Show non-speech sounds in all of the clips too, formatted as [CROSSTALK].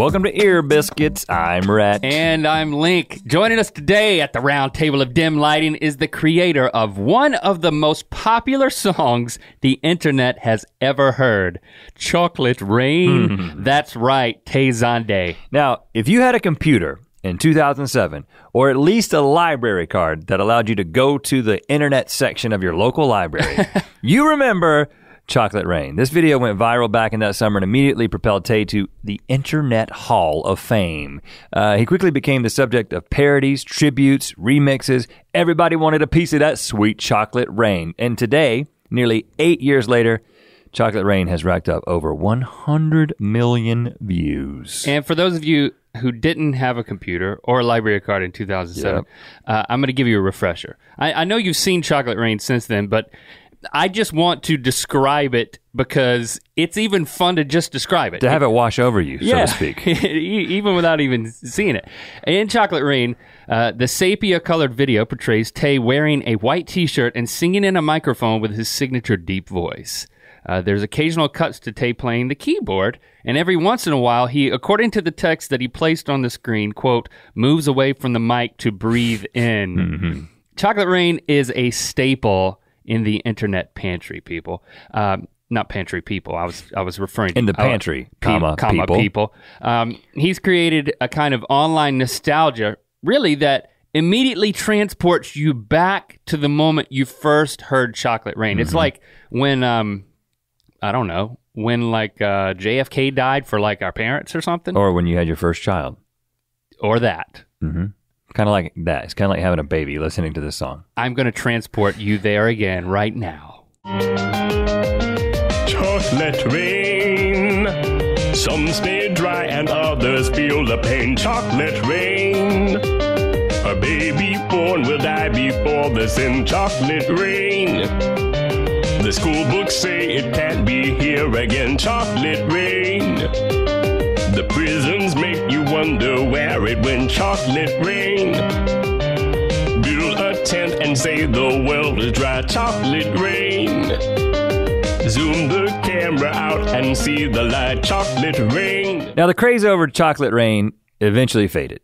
Welcome to Ear Biscuits. I'm Rhett. And I'm Link. Joining us today at the round table of dim lighting is the creator of one of the most popular songs the internet has ever heard Chocolate Rain. Hmm. That's right, Tay Zonday. Now, if you had a computer in 2007, or at least a library card that allowed you to go to the internet section of your local library, [LAUGHS] you remember Chocolate Rain. This video went viral back in that summer and immediately propelled Tay to the Internet Hall of Fame. Uh, he quickly became the subject of parodies, tributes, remixes. Everybody wanted a piece of that sweet chocolate rain. And today, nearly eight years later, Chocolate Rain has racked up over 100 million views. And for those of you who didn't have a computer or a library card in 2007, uh, I'm going to give you a refresher. I, I know you've seen Chocolate Rain since then, but I just want to describe it because it's even fun to just describe it. to have it wash over you, so to speak. [LAUGHS] Even without even seeing it. In Chocolate Rain, uh, the sepia colored video portrays Tay wearing a white t shirt and singing in a microphone with his signature deep voice. Uh, there's occasional cuts to Tay playing the keyboard, and every once in a while, he, according to the text that he placed on the screen, quote, moves away from the mic to breathe in. Mm-hmm. Chocolate Rain is a staple in the internet pantry, people. Um, not pantry people. I was I was referring to In the to, uh, pantry, pe- comma, people. people. Um, he's created a kind of online nostalgia, really that immediately transports you back to the moment you first heard Chocolate Rain. Mm-hmm. It's like when um, I don't know when like uh, JFK died for like our parents or something, or, Or when you had your first child. Or that. Kind of like that. It's kind of like having a baby listening to this song. I'm going to transport you there again right now. Chocolate rain. Some stay dry and others feel the pain. Chocolate rain. A baby born will die before the sin. Chocolate rain. The school books say it can't be here again. Chocolate rain. The prisons make you wonder where it went. Chocolate rain. Build a tent and say the world is dry. Chocolate rain. Zoom the camera out and see the light. Chocolate rain. Now, the craze over Chocolate Rain eventually faded.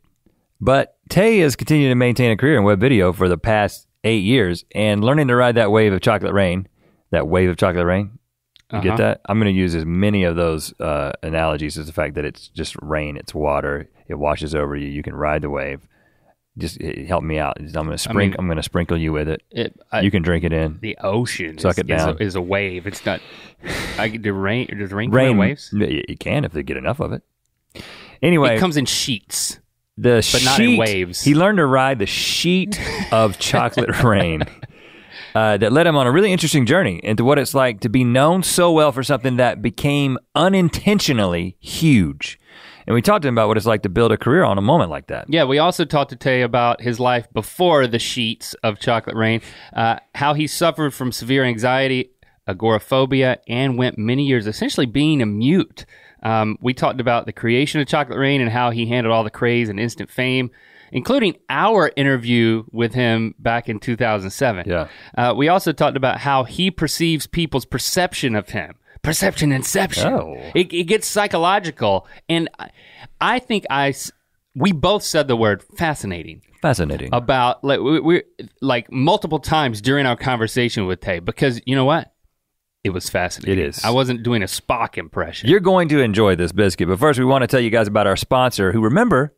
But Tay has continued to maintain a career in web video for the past eight years and learning to ride that wave of Chocolate Rain, that wave of Chocolate Rain. You get Uh-huh. that? I'm going to use as many of those uh, analogies as the fact that it's just rain, it's water, it washes over you. You can ride the wave. Just eh, help me out. I'm going to sprinkle. mean- I'm going to sprinkle you with it. It, I, you can drink it in. the ocean Suck is, it is down. a, is a wave. It's not. I the rain. Does rain, come Rain waves? You can if they get enough of it. Anyway, It comes in sheets. the but not in waves. He learned to ride the sheet of chocolate [LAUGHS] rain. Uh, that led him on a really interesting journey into what it's like to be known so well for something that became unintentionally huge. And we talked to him about what it's like to build a career on a moment like that. Yeah, we also talked to Tay about his life before the sheets of Chocolate Rain, uh, how he suffered from severe anxiety, agoraphobia, and went many years essentially being a mute. Um, we talked about the creation of Chocolate Rain and how he handled all the craze and instant fame, including our interview with him back in 2007. Yeah. Uh, we also talked about how he perceives people's perception of him. Perception inception. Oh. It, it gets psychological. And I, I think I, we both said the word fascinating Fascinating. about like we, we like multiple times during our conversation with Tay because you know what? It was fascinating. It is. I wasn't doing a Spock impression. You're going to enjoy this biscuit, but first we want to tell you guys about our sponsor who remember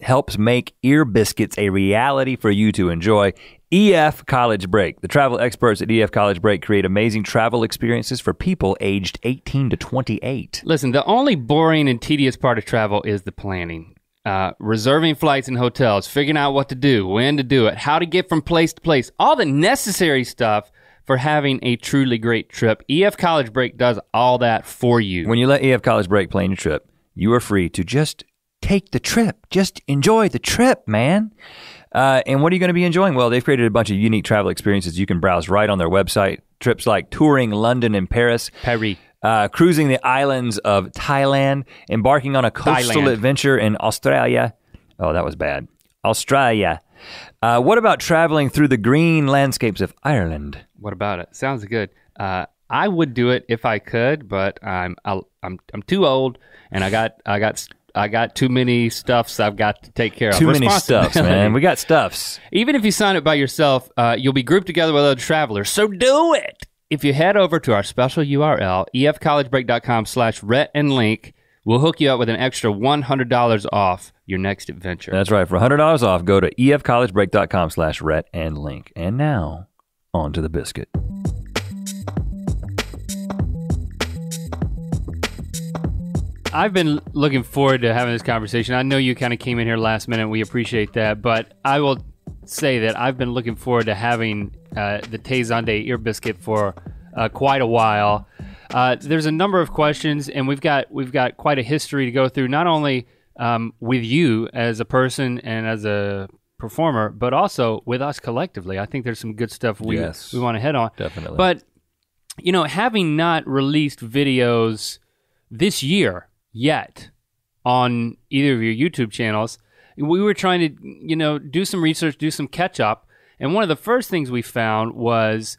helps make ear biscuits a reality for you to enjoy. EF College Break. The travel experts at EF College Break create amazing travel experiences for people aged 18 to 28. Listen, the only boring and tedious part of travel is the planning. Uh, reserving flights and hotels, figuring out what to do, when to do it, how to get from place to place, all the necessary stuff for having a truly great trip. EF College Break does all that for you. When you let EF College Break plan your trip, you are free to just take the trip. Just enjoy the trip, man. Uh, and what are you going to be enjoying? Well, they've created a bunch of unique travel experiences you can browse right on their website. Trips like touring London and Paris, Paris, uh, cruising the islands of Thailand, embarking on a coastal Thailand. adventure in Australia. Oh, that was bad. Australia. Uh, what about traveling through the green landscapes of Ireland? What about it? Sounds good. Uh, I would do it if I could, but I'm I'll, I'm I'm too old, and I got I got I got too many stuffs I've got to take care of. Too many stuffs, man. We got stuffs. [LAUGHS] Even if you sign up by yourself, uh, you'll be grouped together with other travelers. So do it. If you head over to our special URL, efcollegebreak.com slash ret and link, we'll hook you up with an extra $100 off your next adventure. That's right. For $100 off, go to efcollegebreak.com slash ret and link. And now, on to the biscuit. I've been looking forward to having this conversation. I know you kind of came in here last minute. We appreciate that, but I will say that I've been looking forward to having uh, the Tay Zonday ear biscuit for uh, quite a while. Uh, there's a number of questions, and we've got we've got quite a history to go through. Not only um, with you as a person and as a performer, but also with us collectively. I think there's some good stuff we Yes. we want to head on. Definitely. But you know, having not released videos this year yet on either of your YouTube channels, we were trying to, you know, do some research, do some catch up. And one of the first things we found was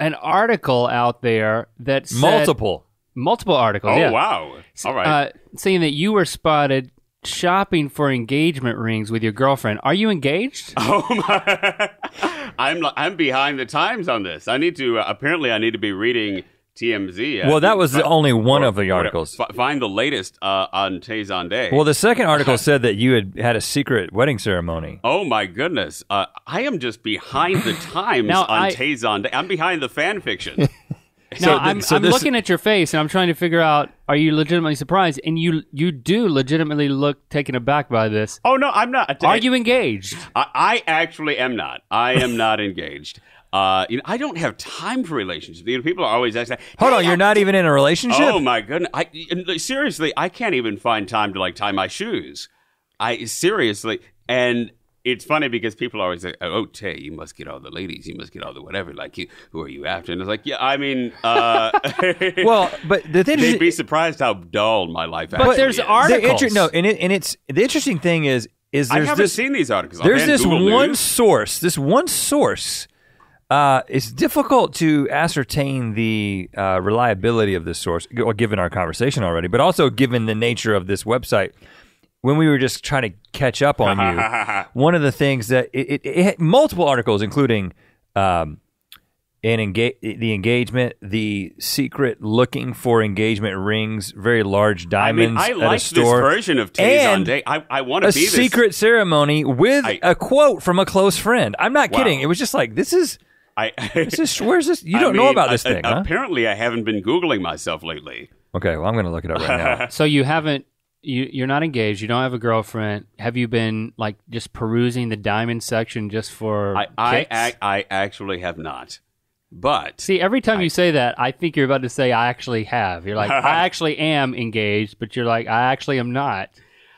an article out there that said, Multiple. multiple articles. Oh yeah, wow! All right. uh, saying that you were spotted shopping for engagement rings with your girlfriend. Are you engaged? [LAUGHS] Oh my! [LAUGHS] I'm I'm behind the times on this. I need to. Uh, apparently, I need to be reading TMZ. Well, that was fi- only one or of the articles. Fi- find the latest uh, on Tay Zonday. Well, the second article [LAUGHS] said that you had had a secret wedding ceremony. Oh my goodness! Uh, I am just behind the [LAUGHS] times Now, on I- Tay Zonday. I'm behind the fan fiction. [LAUGHS] Now th- I'm, so I'm this- looking at your face and I'm trying to figure out are you legitimately surprised? And you you do legitimately look taken aback by this. oh no, I'm not. Are you engaged? I, I actually am not. I am not engaged. Uh, you know, I don't have time for relationships. You know, people are always asking. Hold "Hey, on, you're I'm- not even in a relationship? Oh my goodness! I seriously, I can't even find time to like tie my shoes. I seriously, and it's funny because people always say, "Oh, Tay, you must get all the ladies. You must get all the whatever. Like, you, who are you after?" And it's like, yeah, I mean, uh, [LAUGHS] Well, but the thing is, they'd is, be surprised how dull my life actually there's is. art- the articles. inter- no, and it, and it's the interesting thing is is I haven't this seen these articles. I'll there's this Google one News. source. This one source. Uh, it's difficult to ascertain the uh, reliability of this source, given our conversation already, but also given the nature of this website. When we were just trying to catch up on you, [LAUGHS] one of the things that it, it, it had multiple articles, including um, an engage the engagement, the secret looking for engagement rings, very large I mean, diamonds I at like a this version of Tay's on and Day. I, I want to a be this. secret ceremony with I- a quote from a close friend. I'm not Wow. kidding. It was just like this is I, this is where's this? You [LAUGHS] I don't know about this uh, thing, huh? Apparently, I haven't been googling myself lately. Okay, well I'm gonna look it up right now. [LAUGHS] So you haven't you you're not engaged, you don't have a girlfriend. Have you been like just perusing the diamond section just for I, I, kicks? ac- I actually have not. But See, every time you say that, I think you're about to say I actually have. You're like, I [LAUGHS] actually am engaged, but you're like, I actually am not.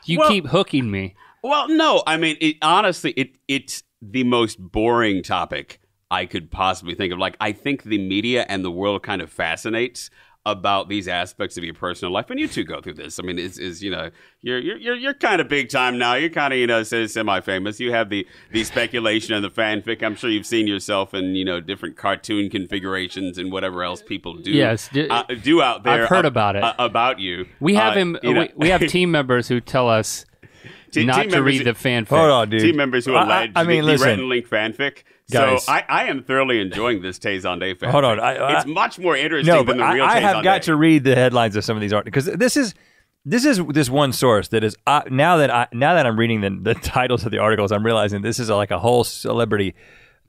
You Well- keep hooking me. well, no, I mean, it, honestly, it it's the most boring topic I could possibly think of. Like, I think the media and the world kind of fascinates about these aspects of your personal life, and you two go through this. I mean, is is you know, you're you're you're, you're kind of big time now. You're kind of you know semi famous. You have the the speculation and the fanfic. I'm sure you've seen yourself in you know different cartoon configurations and whatever else people do. Yes, d- uh, do out there. I've heard ab- about it. uh, about you. We have Uh, him. you know- we, we have team members who tell us [LAUGHS] Te- not to members- read the fanfic. Hold on, dude. team members who I- I- I, mean, the, the listen, and Link fanfic. Guys. so I, I am thoroughly enjoying this Tay Zonday fanfic. Hold on, I- I- it's much more interesting no, than the real I, I have got Day. to read the headlines of some of these articles because this is this is this one source that is uh, now that I now that I'm reading the, the [LAUGHS] titles of the articles, I'm realizing this is like a whole celebrity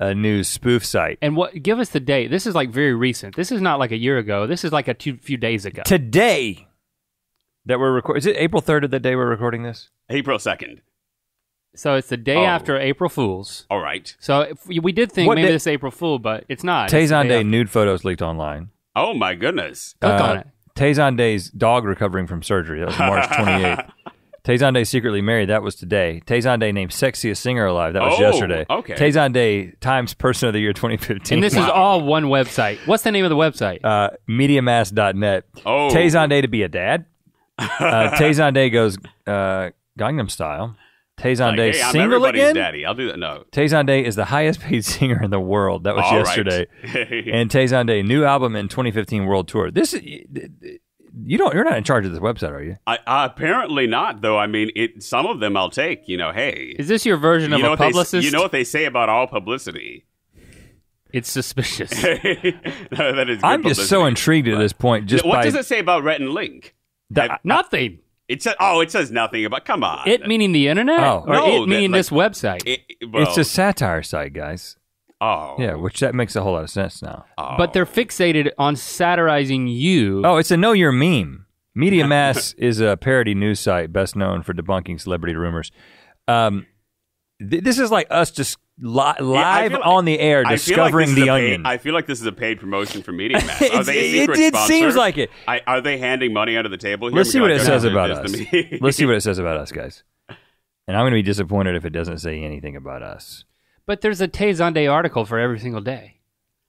uh, news spoof site. And what? Give us the date. This is like very recent. This is not like a year ago. This is like a two, few days ago. Today that we're recording, is it April 3rd of the day we're recording this? April second. So it's the day Oh. after April Fools. All right. So if we we did think What maybe day- this April Fool, but it's not. It's the Tay Zonday Day after. nude photos leaked online. Oh my goodness. Click Uh, on it. Tay Zonday's dog recovering from surgery. That was March [LAUGHS] 28th. Tay Zonday secretly married. That was today. Tay Zonday named sexiest singer alive. That was Oh, yesterday. okay. Tay Zonday Times Person of the Year 2015. And this is all one website. What's the name of the website? uh, MediaMass.net. Oh. Tay Zonday to be a dad. [LAUGHS] Uh, Tay Zonday goes uh, Gangnam Style. Tazon Like, Day hey, I'm single everybody's again. daddy. I'll do that. No. Tay Zonday is the highest paid [LAUGHS] singer in the world. That was All right. yesterday. [LAUGHS] and Tay Zonday new album in 2015 world tour. This is You don't. You're not in charge of this website, are you? I, uh, apparently not, though. I mean, it. Some of them I'll take. You know, hey, Is this your version you of know a what they, publicist? you know what they say about all publicity. it's suspicious. [LAUGHS] that is. Good I'm just so publicity. intrigued at this point. Just what by does it say about Rhett and Link? that- Have- Nothing. It says. Oh, it says nothing about. Come on. It meaning the internet, Oh. or No, it that, meaning like- this website. It- well, it's a satire site, guys. Oh. Yeah, which that makes a whole lot of sense now. oh. But they're fixated on satirizing you. Oh, it's a know your meme. Media Mass [LAUGHS] is a parody news site best known for debunking celebrity rumors. Um, th- this is like us just li- Yeah, I live feel like- on the air I feel like discovering the a paid- onion. I feel like this is a paid promotion for Media [LAUGHS] Mass. Are they a it- secret it seems like it. I, are they handing money under the table here? Let's see what it says about us. this to me. Let's see what it says about us, guys. And I'm going to be disappointed if it doesn't say anything about us. But there's a Tay Zonday article for every single day.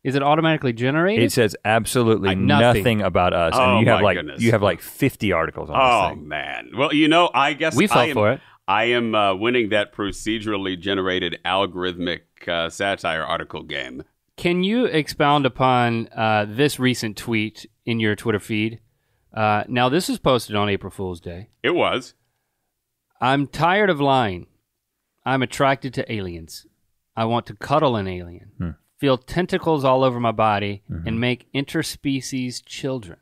Is it automatically generated? It says absolutely nothing. nothing. about us, Oh, and you have my like goodness. you have like 50 articles on Oh this thing. man. Well, you know, I guess We fell I am, for it. I am uh, winning that procedurally generated algorithmic uh, satire article game. Can you expound upon uh, this recent tweet in your Twitter feed? Uh, now, this was posted on April Fool's Day. It was. I'm tired of lying. I'm attracted to aliens. I want to cuddle an alien, Hmm. feel tentacles all over my body, Mm-hmm. and make interspecies children.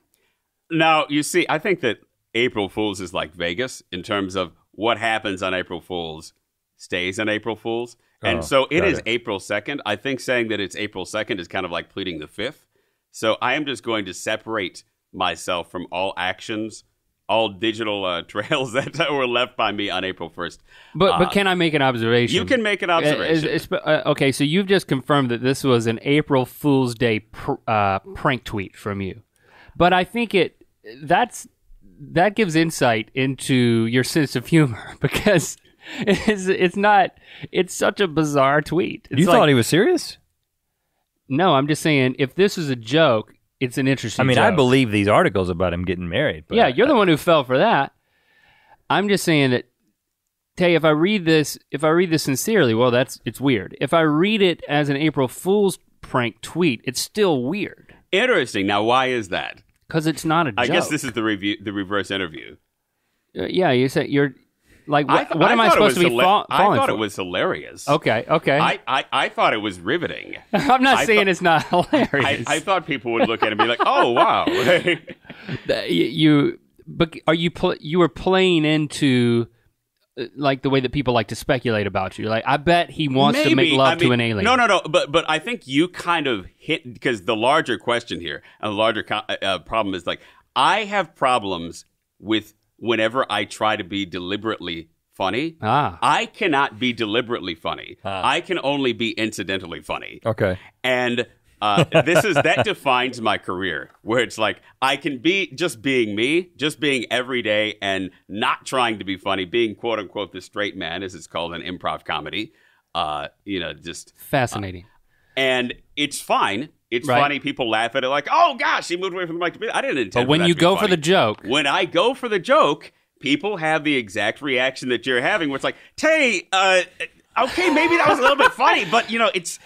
Now, you see, I think that April Fools is like Vegas in terms of what happens on April Fools stays on April Fools. And Oh, so it is it. April 2nd. I think saying that it's April 2nd is kind of like pleading the fifth. So I am just going to separate myself from all actions, all digital uh, [LAUGHS] trails that were left by me on April 1st. But Uh, but can I make an observation? You can make an Uh, observation. is- uh, okay, so you've just confirmed that this was an April Fool's Day pr- uh, prank tweet from you, but I think it that's that gives insight into your sense of humor [LAUGHS] because it's it's not it's such a bizarre tweet. It's You like- thought he was serious? no? I'm just saying if this is a joke, it's an interesting. I mean, I believe these articles about him getting married. But yeah, you're the one who fell for that. I'm just saying that. Tay, if I read this, if I read this sincerely, well, that's it's weird. If I read it as an April Fool's prank tweet, it's still weird Interesting. Now, why is that? Because it's not a joke. I guess this is the review, the reverse interview. Uh, yeah, you said you're like, what, I th- what am I, supposed to be hila- fa- I thought for? it was hilarious. okay, okay. I, I, I thought it was riveting. [LAUGHS] I'm not I saying thought- it's not [LAUGHS] hilarious. I, I thought people would look at it and be like, "Oh wow!" [LAUGHS] You, but are you pl- you were playing into like the way that people like to speculate about you like i bet he wants to make love I to an alien No, no, no. But but I think you kind of hit because the larger question here and the larger co- uh, problem is like I have problems with whenever I try to be deliberately funny. ah I cannot be deliberately funny. I can only be incidentally funny. Okay. and uh, this is that defines my career where it's like i can be just being me just being every day and not trying to be funny being quote unquote the straight man as it's called in improv comedy. Uh, you know just fascinating. and it's fine. It's Right. funny. People laugh at it like oh gosh he moved away from the mic i didn't intend but when you go for the joke. When i go for the joke people have the exact reaction that you're having where it's like tay uh, okay maybe that was a little bit funny but you know it's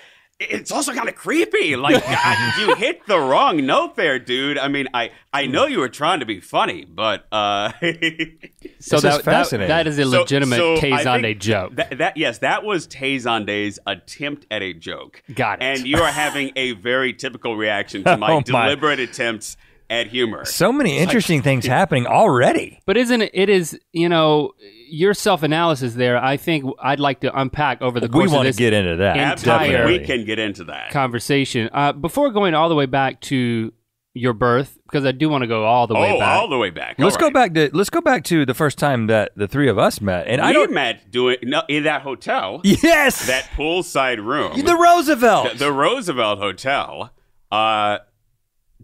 it's also kind of creepy. Like [LAUGHS] I, you hit the wrong note there, dude. I mean, I I know you were trying to be funny, but uh, [LAUGHS] so This is that, that, fascinating. that is a legitimate so Tay I Zonday think joke That, that yes, that was Tay Zonday's attempt at a joke. Got it. And you are having a very typical reaction to [LAUGHS] my Oh, my. deliberate attempts at humor. So many interesting things happening already. but isn't it it is you know your self-analysis there i think i'd like to unpack over the We course of want to this get into that. Absolutely, entire- we can get into that. conversation uh, before going all the way back to your birth because i do want to go all the way oh, back all the way back. Let's All go back to let's go back to the first time that the three of us met. And I we don't met doing no, in that hotel, Yes. that poolside room, the Roosevelt. the, the Roosevelt Hotel, uh,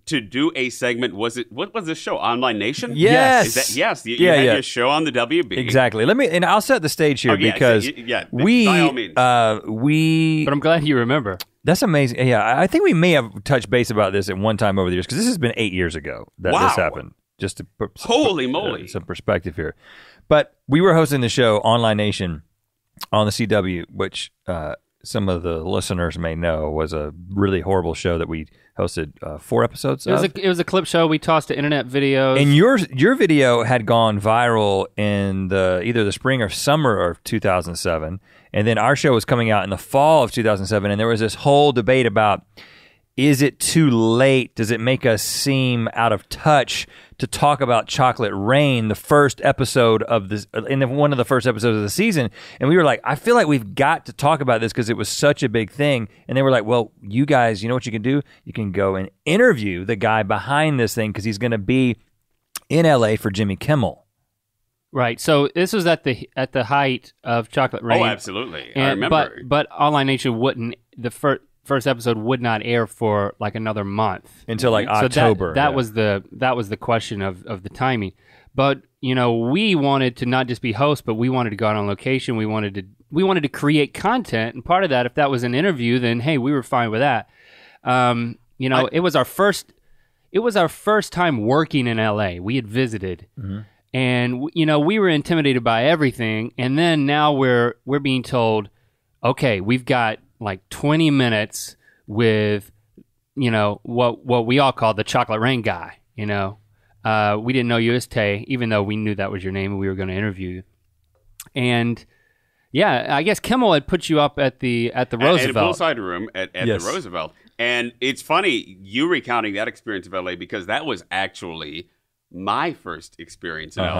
to do a segment. Was it what was this show? Online Nation. Yes. Is that, yes. You, Yeah, you had yeah. your show on the WB. Exactly. Let me and I'll set the stage here Oh, yeah, because so y- yeah, we by all means. uh we but i'm glad you remember that's amazing. Yeah, I I think we may have touched base about this at one time over the years because this has been eight years ago that Wow. this happened. Just to put Holy uh, moly. some perspective here. But we were hosting the show Online Nation on the CW, which uh, some of the listeners may know was a really horrible show that we hosted uh, four episodes. It was of. a it was a clip show. We tossed to internet videos. and your your video had gone viral in the either the spring or summer of 2007, and then our show was coming out in the fall of 2007, and there was this whole debate about is it too late? Does it make us seem out of touch to talk about Chocolate Rain, the first episode of this, in the, one of the first episodes of the season? And we were like, I feel like we've got to talk about this because it was such a big thing. And they were like, Well, you guys, you know what you can do? You can go and interview the guy behind this thing because he's going to be in LA for Jimmy Kimmel. right. So this was at the at the height of Chocolate oh, Rain. Oh, absolutely. I remember. But but Online Nation wouldn't the first first episode would not air for like another month Until like So that- October. That, yeah. was the that was the question of of the timing. But you know, we wanted to not just be hosts, but we wanted to go out on location. We wanted to we wanted to create content, and part of that, if that was an interview, then hey, we were fine with that. Um, you know, it was our first it was our first time working in LA. We had visited. And you know, we were intimidated by everything and then now we're we're being told, "Okay, we've got like 20 minutes with you know, what what we all call the chocolate rain guy, you know. Uh, we didn't know you as Tay, even though we knew that was your name and we were going to interview you. And yeah, I guess Kimmel had put you up at the at the At- At a Roosevelt. poolside room at, at Yes. the Roosevelt. And it's funny you recounting that experience of LA because that was actually my first experience in Uh-huh.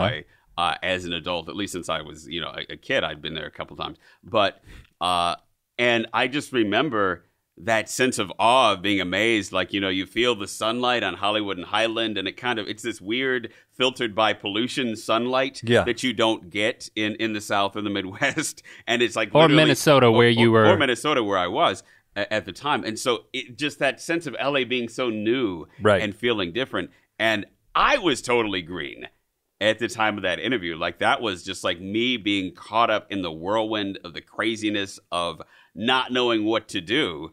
LA uh, as an adult, at least since I was, you know, a, a kid. I'd been there a couple times. But, uh, and I just remember that sense of awe of being amazed. Like, you know, you feel the sunlight on Hollywood and Highland, and it kind of, it's this weird filtered by pollution sunlight Yeah. that you don't get in, in the South or the Midwest. [LAUGHS] And it's like, Or Minnesota, where you or- were- or Minnesota, where I was at the time. And so it just that sense of LA being so new Right. and feeling different. And I was totally green at the time of that interview. Like that was just like me being caught up in the whirlwind of the craziness of not knowing what to do.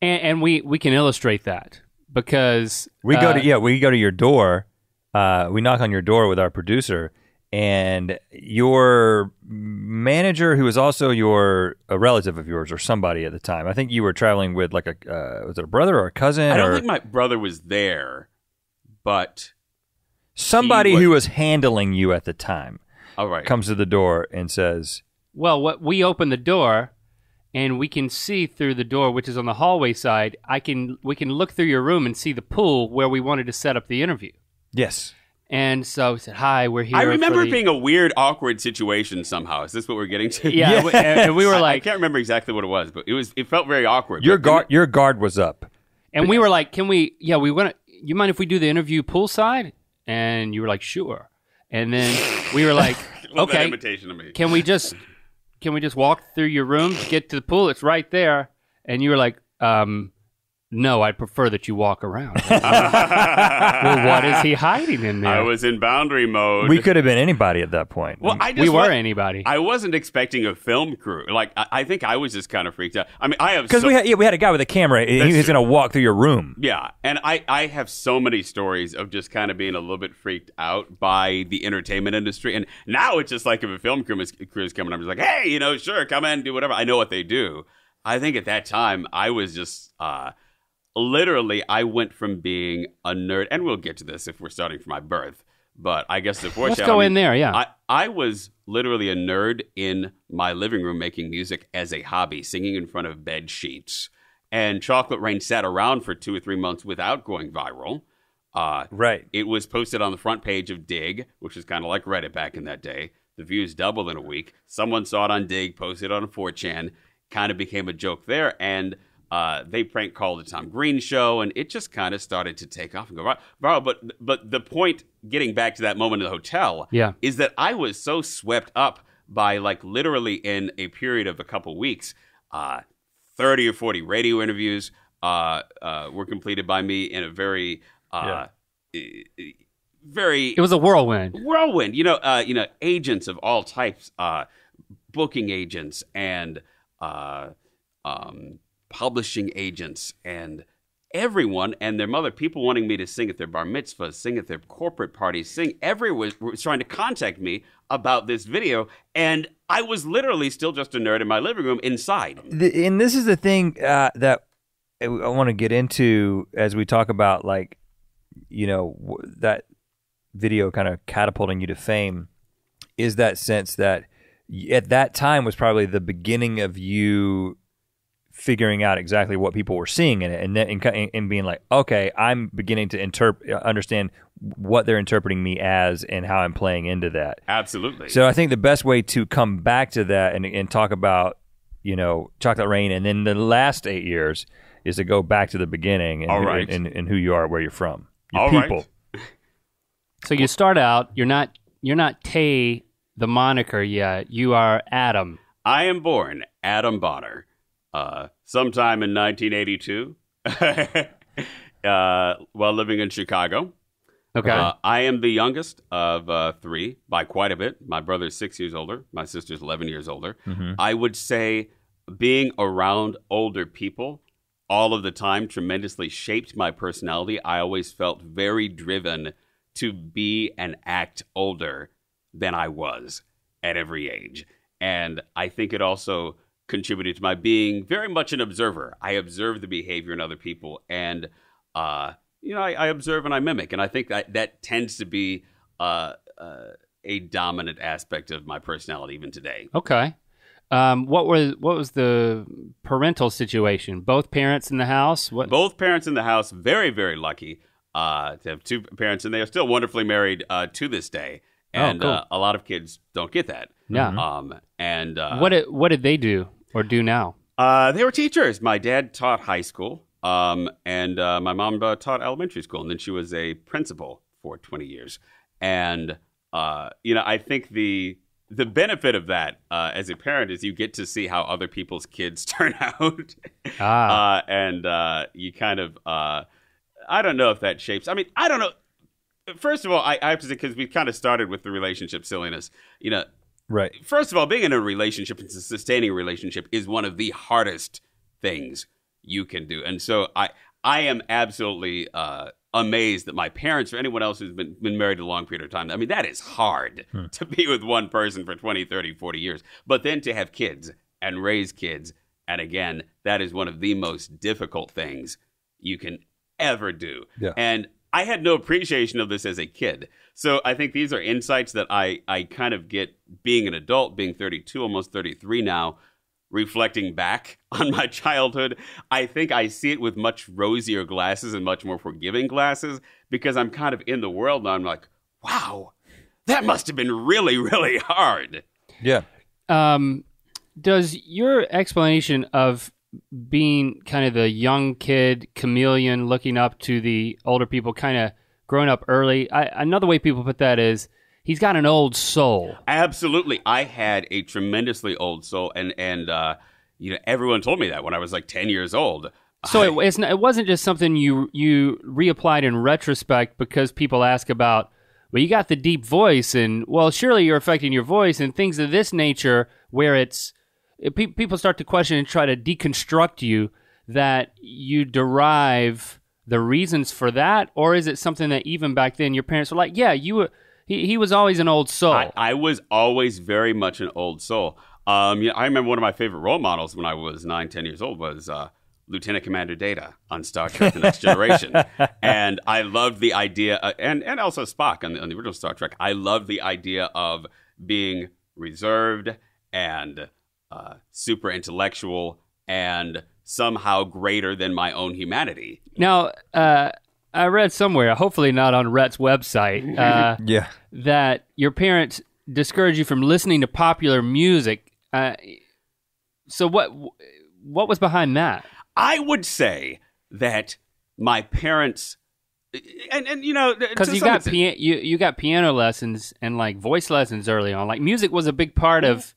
and, and we we can illustrate that because We go uh, to yeah, we go to your door. Uh, we knock on your door with our producer, and your manager, who is also your a relative of yours or somebody at the time. I think you were traveling with like a uh, was it a brother or a cousin I don't or think my brother was there, but somebody he was- who was handling you at the time all right. comes to the door and says, Well, what we open the door and we can see through the door which is on the hallway side. I can we can look through your room and see the pool where we wanted to set up the interview. "Yes." And so we said, "Hi, we're here." I remember the- it being a weird, awkward situation somehow. Is this what we're getting to? yeah, Yeah. we- and, and we were [LAUGHS] I- I can't remember exactly what it was, but it was. It felt very awkward. Your But- guard your guard was up. and we were like, "Can we? Yeah, we want to. You mind if we do the interview poolside?" And you were like, "Sure." And then we were like, [LAUGHS] "Okay, invitation to me. can we just can we just walk through your room to get to the pool? It's right there." And you were like, um, "No, I prefer that you walk around." [LAUGHS] well, what is he hiding in there? I was in boundary mode. We could have been anybody at that point. Well, I just we were wa- anybody. I wasn't expecting a film crew. Like I, I think I was just kind of freaked out. I mean, I have because so, we had yeah, we had a guy with a camera and he was going to walk through your room. yeah, and I I have so many stories of just kind of being a little bit freaked out by the entertainment industry. And now it's just like if a film crew is, crew is coming, I'm just like, hey, you know, sure, come in, do whatever. I know what they do. I think at that time I was just. uh Literally, I went from being a nerd, and we'll get to this if we're starting from my birth. But I guess the Let's go in there. Yeah. I, I was literally a nerd in my living room making music as a hobby, singing in front of bed sheets. And Chocolate Rain sat around for two or three months without going viral. Uh, Right. it was posted on the front page of Digg, which is kind of like Reddit back in that day. The views doubled in a week. Someone saw it on Digg, posted it on 4chan, kind of became a joke there. And uh, they prank called the Tom Green show, and it just kind of started to take off and go vi- viral. But but the point, getting back to that moment in the hotel, Yeah. is that I was so swept up by like literally in a period of a couple weeks, uh, thirty or forty radio interviews uh, uh, were completed by me in a very uh, e- very it was a whirlwind. whirlwind. You know, uh, you know, agents of all types, uh, booking agents and uh, um, publishing agents and everyone and their mother, people wanting me to sing at their bar mitzvahs, sing at their corporate parties, sing. Everyone was trying to contact me about this video, and I was literally still just a nerd in my living room inside. The, and this is the thing uh, that I, want to get into as we talk about like, you know, that video kind of catapulting you to fame. Is that sense that at that time was probably the beginning of you figuring out exactly what people were seeing in it, and then and, and being like, okay, I'm beginning to interpret, understand what they're interpreting me as, and how I'm playing into that. Absolutely. So I think the best way to come back to that and, and talk about, you know, Chocolate Rain and then the last eight years is to go back to the beginning and, All who- right. and, and who you are, where you're from, your All right. people. [LAUGHS] So you start out. You're not. You're not Tay, the moniker yet. You are Adam. I am born Adam Bahner, uh, sometime in 1982, [LAUGHS] uh, while living in Chicago. Okay. Uh, I am the youngest of uh, three by quite a bit. My brother's six years older. My sister's 11 years older. I would say being around older people all of the time tremendously shaped my personality. I always felt very driven to be and act older than I was at every age. And I think it also contributed to my being very much an observer. I observe the behavior in other people and, uh, you know, I, I observe and I mimic. And I think that that tends to be uh, uh, a dominant aspect of my personality even today. okay. Um, what was what was the parental situation? Both parents in the house. What? Both parents in the house, very, very lucky uh, to have two parents, and they are still wonderfully married uh, to this day. And cool. uh, a lot of kids don't get that. Yeah. Um, and uh, what did what did they do or do now? Uh, they were teachers. My dad taught high school, um, and uh, my mom uh, taught elementary school, and then she was a principal for 20 years. And uh, you know, I think the the benefit of that uh, as a parent is you get to see how other people's kids [LAUGHS] turn out, Ah. uh, and uh, you kind of uh, I don't know if that shapes. I mean, I don't know. First of all, I, I have to say because we kind of started with the relationship silliness. You know, Right. first of all, being in a relationship and sustaining a relationship is one of the hardest things you can do. And so I I am absolutely uh, amazed that my parents or anyone else who's been, been married a long period of time, I mean, that is hard [LAUGHS] to be with one person for 20, 30, 40 years. But then to have kids and raise kids, and again, that is one of the most difficult things you can ever do. Yeah. And I had no appreciation of this as a kid. So I think these are insights that I, I kind of get being an adult, being 32, almost 33 now, reflecting back [LAUGHS] on my childhood. I think I see it with much rosier glasses and much more forgiving glasses because I'm kind of in the world and I'm like, wow, that must have been really, really hard. Yeah. Um, does your explanation of being kind of the young kid chameleon looking up to the older people kind of growing up early I, another way people put that is he's got an old soul Absolutely. I had a tremendously old soul and, and, uh, you know, everyone told me that when I was like 10 years old. so it, it's not, it wasn't just something you you reapplied in retrospect because people ask about well you got the deep voice and well surely you're affecting your voice and things of this nature where it's it, pe- people start to question and try to deconstruct you that you derive the reasons for that or is it something that even back then your parents were like yeah you were he, he was always an old soul I, I was always very much an old soul. Um, you know, I remember one of my favorite role models when I was nine, ten years old was uh, Lieutenant Commander Data on Star Trek: The Next Generation, [LAUGHS] and I loved the idea, uh, and and also Spock on the, on the original Star Trek. I loved the idea of being reserved and uh, super intellectual and somehow greater than my own humanity. now uh, i read somewhere hopefully not on rhett's website uh, [LAUGHS] Yeah. that your parents discouraged you from listening to popular music. Uh, so what what was behind that? I would say that my parents, and and you know, Because you got extent- pia- you you got piano lessons and like voice lessons early on. Like music was a big part of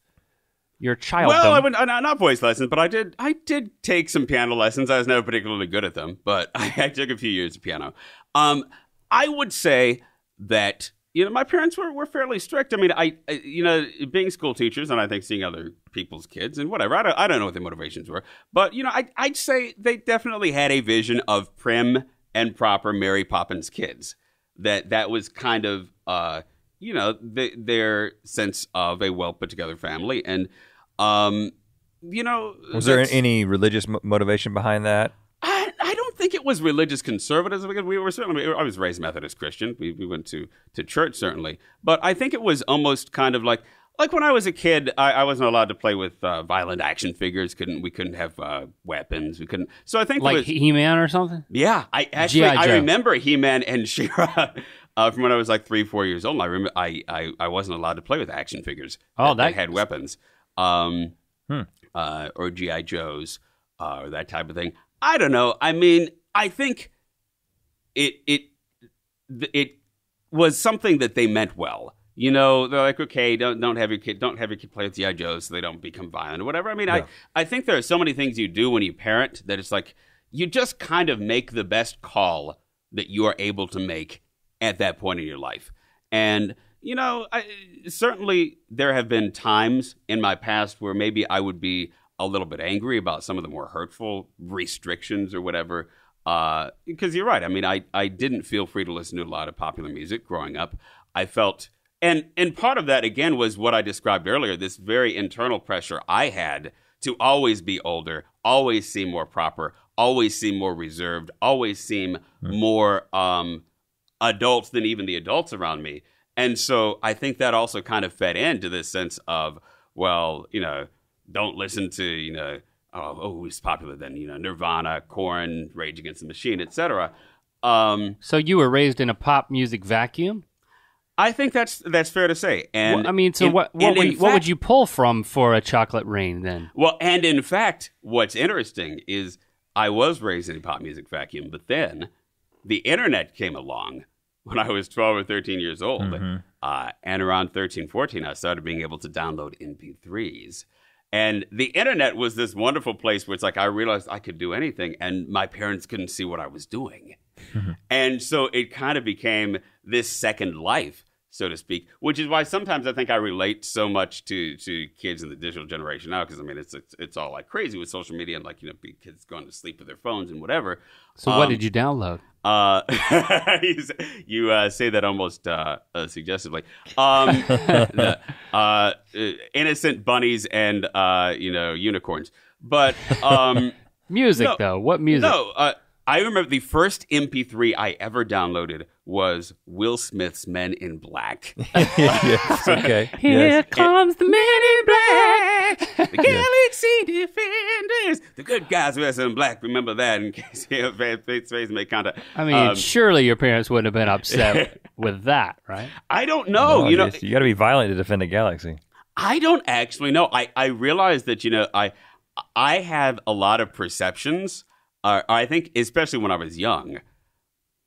your child. Well, I would uh, not voice lessons, but I did. I did take some piano lessons. I was never particularly good at them, but I, [LAUGHS] I took a few years of piano. Um, I would say that you know my parents were, were fairly strict. I mean, I, I you know being school teachers and I think seeing other people's kids and whatever. I don't, I don't know what their motivations were, but you know I I'd say they definitely had a vision of prim and proper Mary Poppins kids. That that was kind of uh you know the, their sense of a well put together family and um you know Was there any religious motivation behind that? I, I don't think it was religious conservatism because we were certainly I was raised Methodist Christian. We, we went to to church certainly, but I think it was almost kind of like like when I was a kid, I, I wasn't allowed to play with uh, violent action figures. Couldn't we couldn't have uh, weapons. We couldn't. So I think Like was, He Man or something? yeah, I actually I remember He Man and [LAUGHS] She-Ra uh, from when I was like three, four years old. I remember I, I, I wasn't allowed to play with action figures. Oh, that, that- had weapons, um, Hmm. uh, or GI Joes, uh, or that type of thing. I don't know. I mean, I think it it it was something that they meant well. You know, they're like, okay, don't don't have your kid don't have your kid play with GI Joes so they don't become violent or whatever. I mean, Yeah. I I think there are so many things you do when you parent that it's like you just kind of make the best call that you are able to make at that point in your life. And you know, I, certainly there have been times in my past where maybe I would be a little bit angry about some of the more hurtful restrictions or whatever. Uh, because you're right. I mean, I, I didn't feel free to listen to a lot of popular music growing up. I felt, and and part of that again was what I described earlier. This very internal pressure I had to always be older, always seem more proper, always seem more reserved, always seem more um, adult than even the adults around me. And so I think that also kind of fed into this sense of, well, you know, don't listen to, you know, oh, oh who's popular then, you know, Nirvana, Korn, Rage Against the Machine, etc. Um, So you were raised in a pop music vacuum? I think that's that's fair to say. And Well, I mean, so in- what what would, in what would you pull from for a chocolate rain then? Well, and in fact, what's interesting is I was raised in a pop music vacuum, but then the internet came along when I was 12 or 13 years old. Uh, and around 13, 14, I started being able to download MP3s. And the internet was this wonderful place where it's like I realized I could do anything, and my parents couldn't see what I was doing. And so it kind of became this second life, so to speak, which is why sometimes I think I relate so much to to kids in the digital generation now, because I mean it's, it's it's all like crazy with social media and like you know kids going to sleep with their phones and whatever. So what Um, did you download? Uh, [LAUGHS] you you uh, say that almost uh, uh, suggestively. Um, [LAUGHS] the, uh, uh, innocent bunnies and uh, you know unicorns, but um, [LAUGHS] Music no, though. What music? no, uh, I remember the first MP3 I ever downloaded was Will Smith's Men in Black. [LAUGHS] yes, okay. [LAUGHS] Here Yes. comes the Men in black. the Galaxy Defenders, the good guys dressed in black. Remember that in case you have face face make contact. I mean, Um, surely your parents wouldn't have been upset [LAUGHS] with that, right? I don't know. Oh, you know, you got to be violent to defend a galaxy. I don't actually know. I, I realize that, you know, I I have a lot of perceptions. Uh, I think, especially when I was young,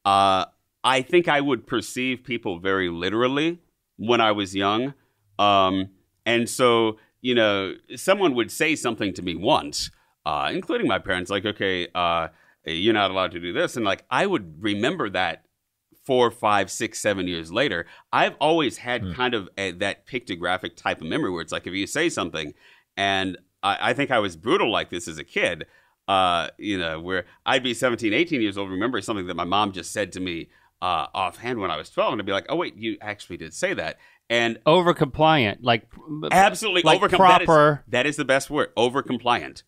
uh, I think I would perceive people very literally when I was young. Um, and so, you know, someone would say something to me once, uh, including my parents, like, okay, uh, you're not allowed to do this. And like, I would remember that four, five, six, seven years later, I've always had kind of a, that pictographic type of memory where it's like if you say something, and I, I think I was brutal like this as a kid, uh, you know, where I'd be 17, 18 years old, remember something that my mom just said to me uh, offhand when I was 12, and I'd be like, oh, wait, you actually did say that. And Over compliant, like absolutely like over proper. That is, that is the best word. Over compliant.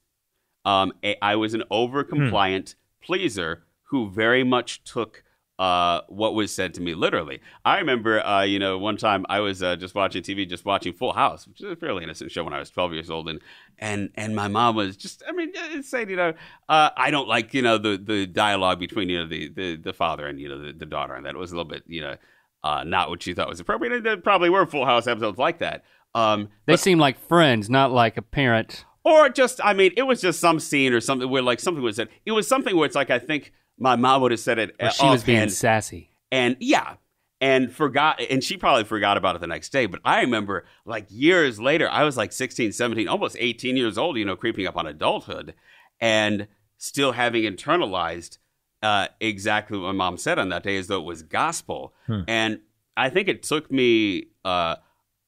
Um, I was an over compliant pleaser who very much took uh, what was said to me literally. I remember, uh, you know, one time I was uh, just watching TV, just watching Full House, which is a fairly innocent show when I was 12 years old, and and and my mom was just, I mean, uh, saying, you know, uh, I don't like, you know, the the dialogue between you know the the, the father and you know the, the daughter, and that it was a little bit, you know. Uh, not what she thought was appropriate. And there probably were Full House episodes like that. Um, they seem like friends, not like a parent. or just, I mean, it was just some scene or something where like something was said. It was something where it's like I think my mom would have said it. Uh, she was being sassy. and yeah, and forgot, and she probably forgot about it the next day. But I remember like years later, I was like 16, 17, almost 18 years old, you know, creeping up on adulthood, and still having internalized uh, exactly what my mom said on that day as though it was gospel. And I think it took me uh,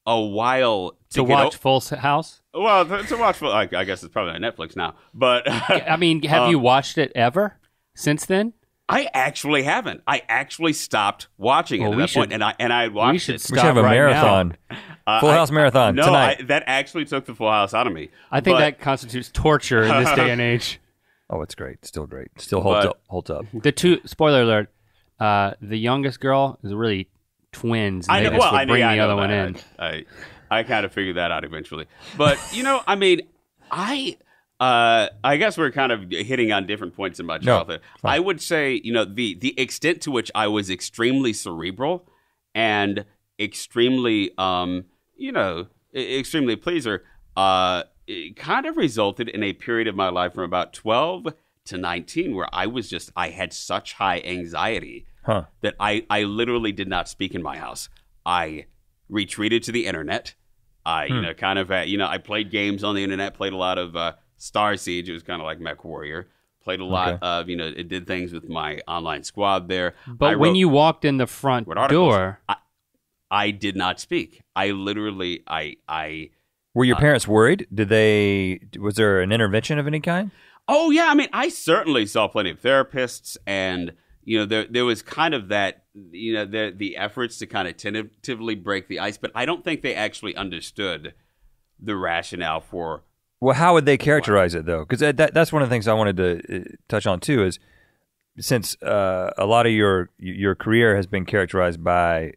a while to, To watch o- Full House. well, to, to watch. I, I guess it's probably on Netflix now, but I mean, have Uh, [LAUGHS] you watched it ever since then? I actually haven't. I actually stopped watching it at that should- and I and I watched we should it. stop We should have a right marathon. Uh, Full I- House marathon no, tonight. I, that actually took the Full House out of me. I think But- that constitutes torture in this day and [LAUGHS] age. Oh, it's great. Still great. Still holds But- up. Holds up. The two spoiler alert. Uh, the youngest girl is really twins. And I they know. just Well, I, bring yeah, the know other one that. in. I, I, kind of figured that out eventually. But you know, I mean, I, uh, I guess we're kind of hitting on different points in my childhood. I would say, you know, the the extent to which I was extremely cerebral and extremely, um, you know, extremely pleaser, uh, it kind of resulted in a period of my life from about twelve to nineteen where I was just I had such high anxiety Huh. that I, I literally did not speak in my house. I retreated to the internet. I, you know, kind of, uh, you know, I played games on the internet, played a lot of uh, Starsiege. It was kind of like MechWarrior. Played a lot Okay. of, you know, it did things with my online squad there. But I when wrote- you walked in the front articles. door, I did not speak. I literally, I, I, Were Uh, your parents worried? Did they? Was there an intervention of any kind? Oh yeah, I mean, I certainly saw plenty of therapists, and you know, there there was kind of that, you know, the the efforts to kind of tentatively break the ice, but I don't think they actually understood the rationale for. Well, how would they characterize it though? Because that, that, that's one of the things I wanted to uh, touch on too. Is since uh, a lot of your your career has been characterized by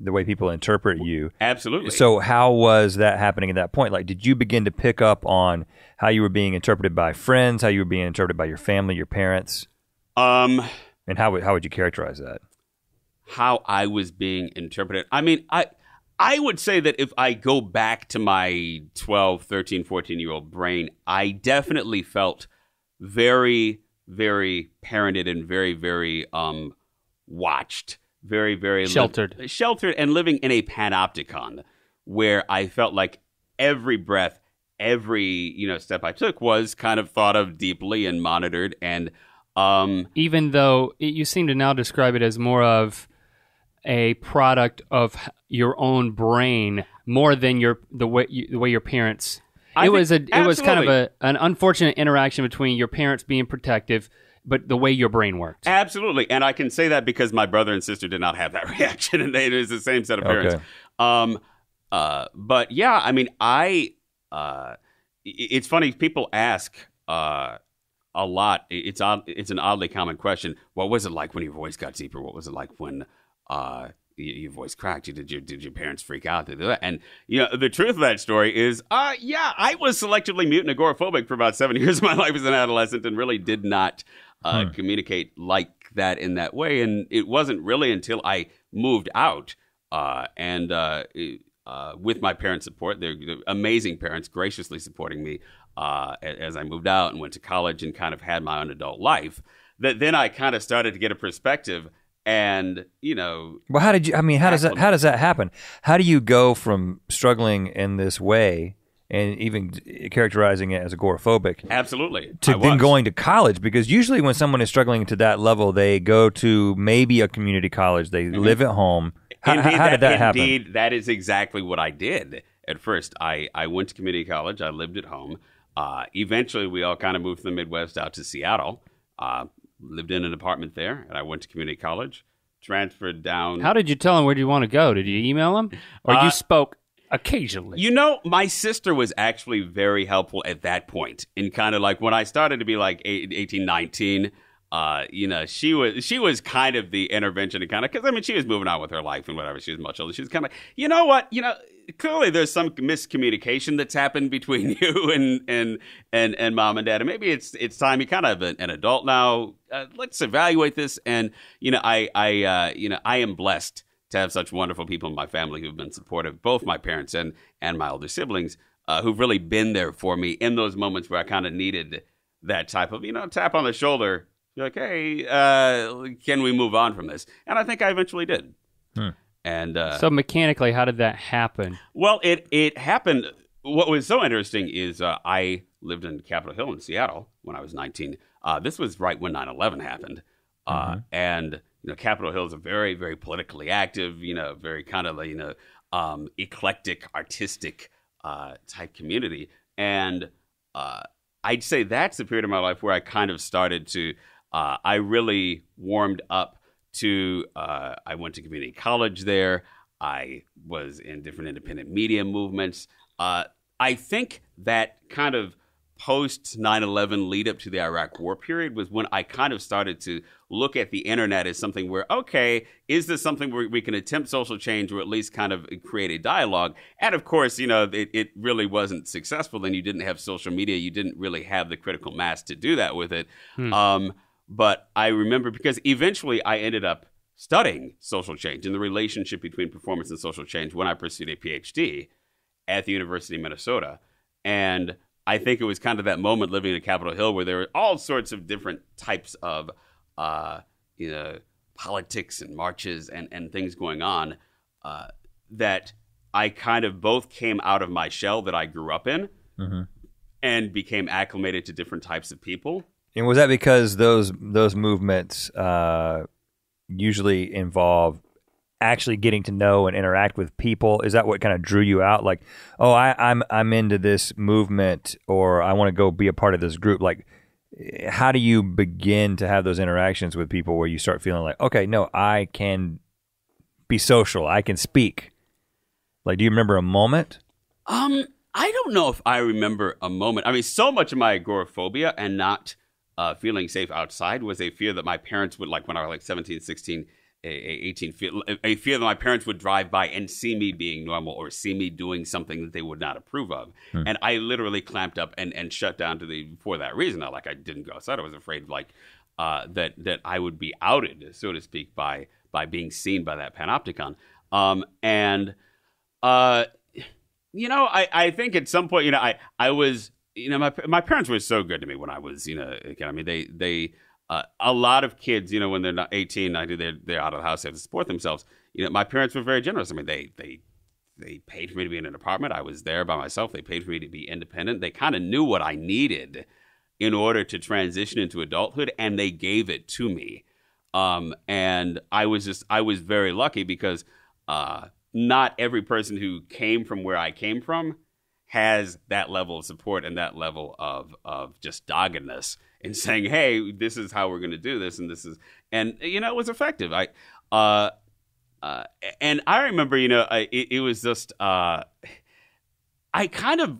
the way people interpret you. Absolutely. So how was that happening at that point? Like, did you begin to pick up on how you were being interpreted by friends, how you were being interpreted by your family, your parents, um, and how would how would you characterize that? how I was being interpreted. I mean, I I would say that if I go back to my 12, 13, 14 year old brain, I definitely felt very very parented and very very um watched, very very li- Sheltered. sheltered and living in a panopticon where I felt like every breath, every, you know, step I took was kind of thought of deeply and monitored and um even though it, you seem to now describe it as more of a product of your own brain more than your the way you, the way your parents. I it was a think- it was kind of a an unfortunate interaction between your parents being protective, but the way your brain worked. Absolutely, and I can say that because my brother and sister did not have that [LAUGHS] reaction, and they, it was the same set of parents. Okay. Um, uh, but yeah, I mean, I. Uh, it's funny. People ask uh, a lot. It's odd. It's an oddly common question. What was it like when your voice got deeper? What was it like when uh, your voice cracked? Did your did your parents freak out? And you know, the truth of that story is, uh, yeah, I was selectively mute and agoraphobic for about seven [LAUGHS] years of my life as an adolescent, and really did not uh, communicate like that in that way. And it wasn't really until I moved out uh, and uh, uh, with my parents' support, they're, they're amazing parents, graciously supporting me uh, as I moved out and went to college and kind of had my own adult life. That then I kind of started to get a perspective, and you know, Well, how did you? I mean, how does that? How does that happen? How do you go from struggling in this way and even characterizing it as agoraphobic absolutely to I then was. going to college? Because usually, when someone is struggling to that level, they go to maybe a community college. They live at home. How, Indeed, how did that happen? Indeed, that is exactly what I did at first. I, I went to community college. I lived at home. Uh, eventually, we all kind of moved from the Midwest out to Seattle. Uh, lived in an apartment there, and I went to community college. Transferred down. How did you tell him where you want to go? Did you email him, or Uh, you spoke occasionally? You know, my sister was actually very helpful at that point. In kind of like when I started to be like eight- 18, 19, uh, you know, she was she was kind of the intervention and kind of because I mean she was moving on with her life and whatever. She was much older. She was kind of like, you know what, you know, clearly there's some miscommunication that's happened between [LAUGHS] you and and and and mom and dad, and maybe it's it's time you kind of an, an adult now. Uh, let's evaluate this. And you know, I I uh, you know I am blessed to have such wonderful people in my family who've been supportive, both my parents and and my older siblings, uh, who've really been there for me in those moments where I kind of needed that type of you know tap on the shoulder. You're like, hey, uh, can we move on from this? And I think I eventually did. And uh, so mechanically, how did that happen? well, it it happened. What was so interesting is uh, I lived in Capitol Hill in Seattle when I was 19. Uh, this was right when 9/11 happened, uh, and you know Capitol Hill is a very very politically active, you know, very kind of you know um, eclectic, artistic uh, type community, and uh, I'd say that's the period of my life where I kind of started to. Uh, I really warmed up to. Uh, I went to community college there. I was in different independent media movements. Uh, I think that kind of post 9/11 lead up to the Iraq War period was when I kind of started to look at the internet as something where okay, is this something where we can attempt social change or at least kind of create a dialogue? And of course, you know, it, it really wasn't successful. And you didn't have social media. You didn't really have the critical mass to do that with it. Um, but I remember because eventually I ended up studying social change and the relationship between performance and social change when I pursued a PhD at the University of Minnesota. And I think it was kind of that moment living in Capitol Hill where there were all sorts of different types of, uh, you know, politics and marches and, and things going on uh, that I kind of both came out of my shell that I grew up in and became acclimated to different types of people. And was that because those those movements uh, usually involve actually getting to know and interact with people? Is that what kind of drew you out? Like, oh, I, I'm I'm into this movement, or I want to go be a part of this group. Like, how do you begin to have those interactions with people where you start feeling like, okay, no, I can be social, I can speak. Like, do you remember a moment? Um, I don't know if I remember a moment. I mean, so much of my agoraphobia and not uh, feeling safe outside was a fear that my parents would, like when I was like 17, 16, a, a 18, feel, a fear that my parents would drive by and see me being normal or see me doing something that they would not approve of. And I literally clamped up and, and shut down to the for that reason. I, like I didn't go outside. I was afraid like uh, that that I would be outed, so to speak, by by being seen by that panopticon. Um, and uh, you know, I, I think at some point, you know, I, I was, you know, my my parents were so good to me when I was, you know, a kid. I mean, they they uh, a lot of kids, you know, when they're not 18, 19, they're they're out of the house, they have to support themselves. You know, my parents were very generous. I mean, they they they paid for me to be in an apartment. I was there by myself. They paid for me to be independent. They kind of knew what I needed in order to transition into adulthood, and they gave it to me. Um, and I was just I was very lucky because uh, not every person who came from where I came from has that level of support and that level of of just doggedness in [LAUGHS] saying, "Hey, this is how we're going to do this," and this is, and you know, it was effective. I, uh, uh, and I remember, you know, I, it, it was just, uh, I kind of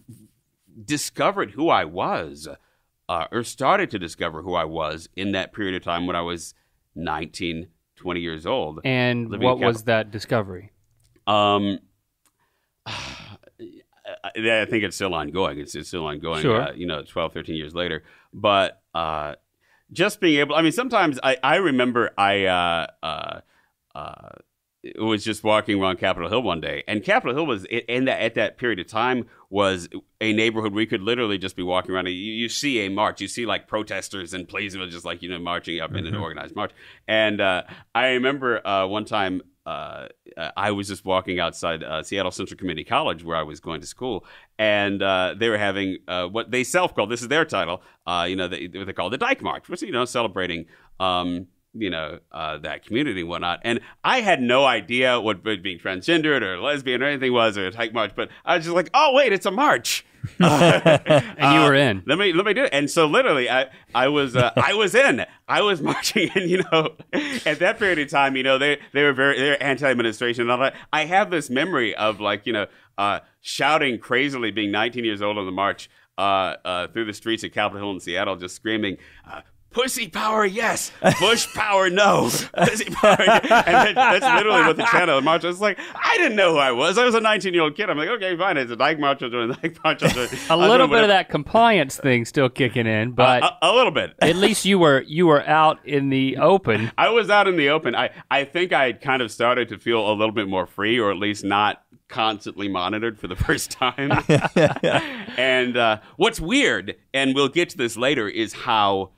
discovered who I was, uh, or started to discover who I was in that period of time when I was 19, 20 years old. And what was that discovery? Um, I I think it's still ongoing. It's, it's still ongoing. Sure. Uh, you know, 12, 13 years later. But uh, just being able, I mean, sometimes I, I remember I uh, uh, uh, was just walking around Capitol Hill one day, and Capitol Hill was in that at that period of time was a neighborhood we could literally just be walking around. You, you see a march, you see like protesters and Plaisville just like you know marching up in an organized march. And uh, I remember uh, one time uh, I was just walking outside uh, Seattle Central Community College where I was going to school, and uh, they were having uh, what they self called this is their title. Uh, you know, they, they call the Dyke March, which you know celebrating. Um, you know uh, that community and whatnot, and I had no idea what being transgendered or lesbian or anything was or a Dyke March, but I was just like, oh wait, it's a march. [LAUGHS] And you were in. Let me let me do it. And so literally, I I was uh, I was in. I was [LAUGHS] marching, and you know, at that period of time, you know, they they were very they were anti-administration and. I have this memory of like you know, uh, shouting crazily, being 19 years old on the march uh, uh, through the streets of Capitol Hill in Seattle, just screaming. Uh, Pussy power, yes. Bush power, no. Pussy power, yes. and that's literally what the channel march was like. I didn't know who I was. I was a 19 year old kid. I'm like, okay, fine. It's a dyke march. A dyke march. Doing, [LAUGHS] A little bit of that compliance thing still kicking in, but A, a little bit. [LAUGHS] at least you were you were out in the open. I was out in the open. I, I think I had kind of started to feel a little bit more free, or at least not constantly monitored for the [LAUGHS] first time. and uh, what's weird, and we'll get to this later, is how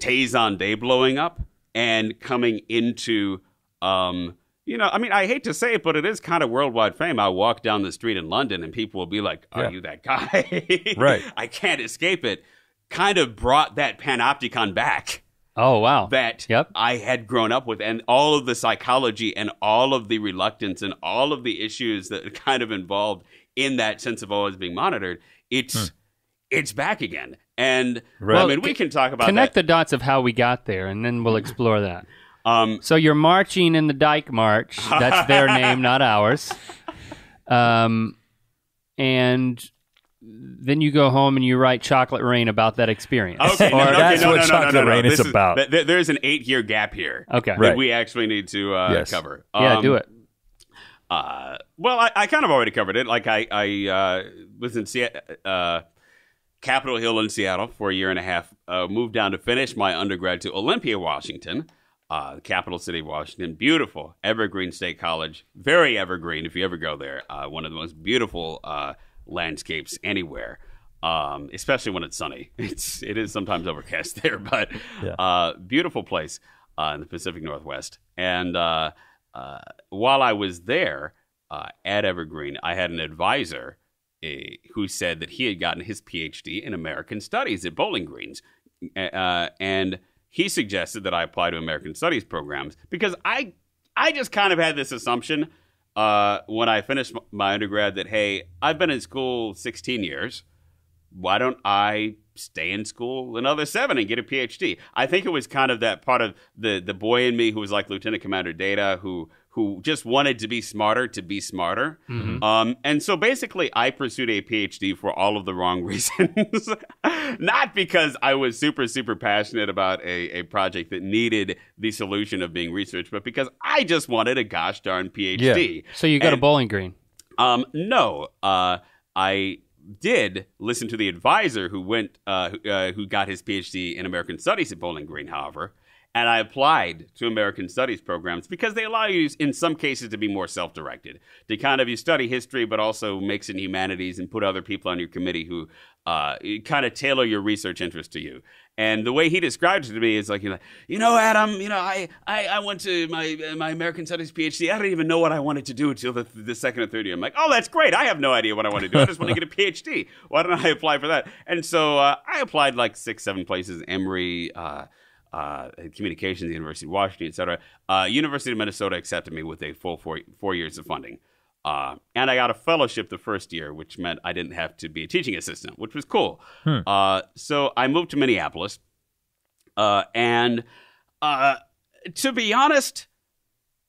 Tay Zonday blowing up and coming into, um, you know, I mean, I hate to say it, but it is kind of worldwide fame. I walk down the street in London and people will be like, Are Yeah. you that guy? [LAUGHS] Right. I can't escape it. Kind of brought that panopticon back Oh wow. that Yep. I had grown up with, and all of the psychology and all of the reluctance and all of the issues that kind of involved in that sense of always being monitored. It's it's back again, and Right. I mean we can talk about Connect that. the dots of how we got there, and then we'll explore that. [LAUGHS] um, So you're marching in the Dyke March. That's their [LAUGHS] name, not ours. Um, and then you go home and you write Chocolate Rain about that experience. Okay, Or no, no, that's okay, no, what no, no, Chocolate no, no, Rain is This about. th- th- there's an eight-year gap here. Okay. that Right. we actually need to uh, Yes. cover. Yeah, Um, do it. Uh, well, I, I kind of already covered it. Like I, I uh, was in Seattle, uh, Capitol Hill in Seattle for a year and a half. Uh, moved down to finish my undergrad to Olympia, Washington, uh, capital city of Washington. Beautiful, evergreen state college, very evergreen. If you ever go there, uh, one of the most beautiful uh, landscapes anywhere. Um, especially when it's sunny. [LAUGHS] It's it is sometimes overcast there, [LAUGHS] but Yeah. uh, beautiful place uh, in the Pacific Northwest. And uh, uh, while I was there uh, at Evergreen, I had an advisor uh, who said that he had gotten his PhD in American Studies at Bowling Greens, uh, and he suggested that I apply to American Studies programs because I I just kind of had this assumption uh, when I finished my undergrad that hey, I've been in school 16 years why don't I stay in school another seven and get a PhD? I think it was kind of that part of the the boy in me who was like Lieutenant Commander Data, who who just wanted to be smarter to be smarter. Um, and so basically, I pursued a PhD for all of the wrong [LAUGHS] reasons. Not because I was super super passionate about a, a project that needed the solution of being researched, but because I just wanted a gosh darn PhD. So you go to And- Bowling Green. um, no, uh, I did listen to the advisor who went, uh, uh, who got his PhD in American Studies at Bowling Green, however, and I applied to American Studies programs because they allow you, in some cases, to be more self-directed. To kind of you study history, but also mix in humanities and put other people on your committee who uh, kind of tailor your research interest to you. And the way he described it to me is like, you know, you know, Adam, you know, I, I, I went to my my American Studies PhD. I didn't even know what I wanted to do until the, the second or third year. I'm like, oh, that's great. I have no idea what I want to do. I just want to get a PhD. Why don't I apply for that? And so uh, I applied like six, seven places. Emory. Uh, uh, communications, University of Washington, et cetera. Uh, University of Minnesota accepted me with a full four, four years of funding. Uh, and I got a fellowship the first year, which meant I didn't have to be a teaching assistant, which was cool. Uh, so I moved to Minneapolis. Uh, and uh, to be honest,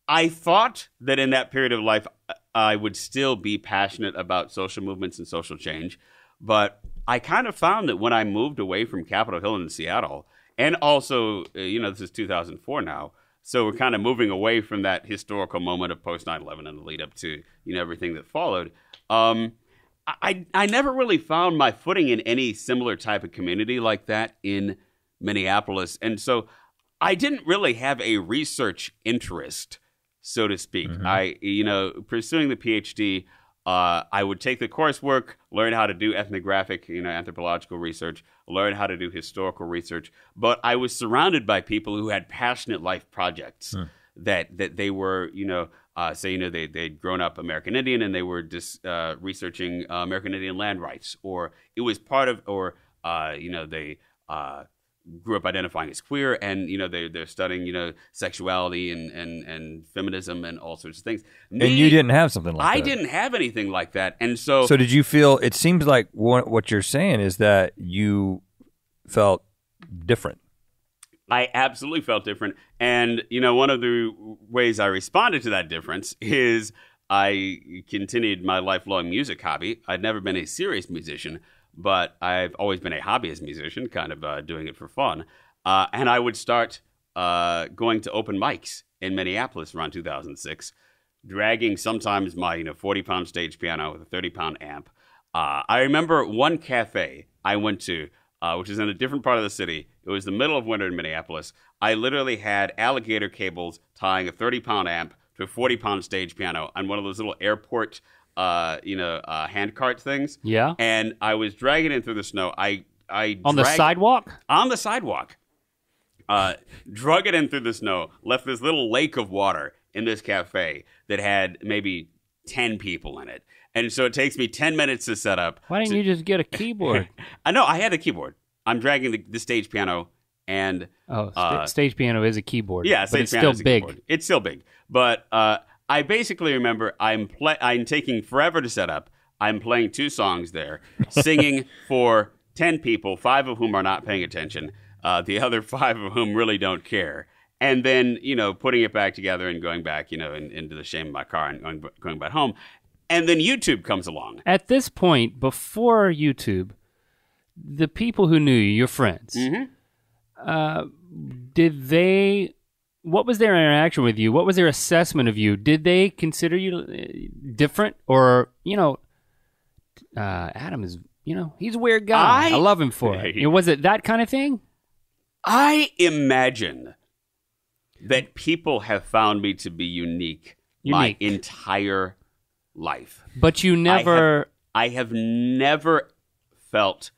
I thought that in that period of life, uh, I would still be passionate about social movements and social change. But I kind of found that when I moved away from Capitol Hill in Seattle, and also, uh, you know, this is 2004 now, so we're kind of moving away from that historical moment of post 9 11 and the lead up to, you know, everything that followed. Um, I, I never really found my footing in any similar type of community like that in Minneapolis. And so I didn't really have a research interest, so to speak. I, you know, pursuing the PhD, uh, I would take the coursework, learn how to do ethnographic, you know, anthropological research, learn how to do historical research. But I was surrounded by people who had passionate life projects that that they were, you know, uh, say, you know, they they'd grown up American Indian and they were just uh, researching uh, American Indian land rights, or it was part of, or uh, you know, they. Grew up identifying as queer and you know they they're studying you know sexuality and and and feminism and all sorts of things. And you didn't have something like I that. I didn't have anything like that, and so, So did you feel? It seems like what, what you're saying is that you felt different. I absolutely felt different. And, you know, one of the ways I responded to that difference is I continued my lifelong music hobby. I'd never been a serious musician, but I've always been a hobbyist musician, kind of uh, doing it for fun. Uh, and I would start uh, going to open mics in Minneapolis around 2006, dragging sometimes my, you know, 40 pound stage piano with a 30 pound amp. Uh, I remember one cafe I went to uh, which is in a different part of the city. It was the middle of winter in Minneapolis. I literally had alligator cables tying a 30 pound amp to a 40 pound stage piano on one of those little airport, uh, you know, uh, hand cart things. Yeah. And I was dragging it through the snow. I, I On the dragged- sidewalk? on the sidewalk. Uh, drug it in through the snow, left this little lake of water in this cafe that had maybe 10 people in it. And so it takes me 10 minutes to set up. Why didn't you just get a keyboard? [LAUGHS] I know I had a keyboard. I'm dragging the, the stage piano and Oh, sta- Uh, stage piano is a keyboard. yeah, but stage it's piano still is a big. keyboard. It's still big, but uh, I basically remember I'm I'm taking forever to set up. I'm playing two songs there, singing [LAUGHS] for ten people, five of whom are not paying attention, uh, the other five of whom really don't care, and then you know putting it back together and going back, you know, in, into the shame of my car and going, going back home. and then YouTube comes along. At this point, before YouTube, the people who knew you, your friends, Mm-hmm. uh, did they? What was their interaction with you? What was their assessment of you? Did they consider you uh, different, or you know, uh, Adam is you know he's a weird guy. I- I, love him for it. [LAUGHS] Was it that kind of thing? I imagine that people have found me to be unique, my entire life. But you never. I have never felt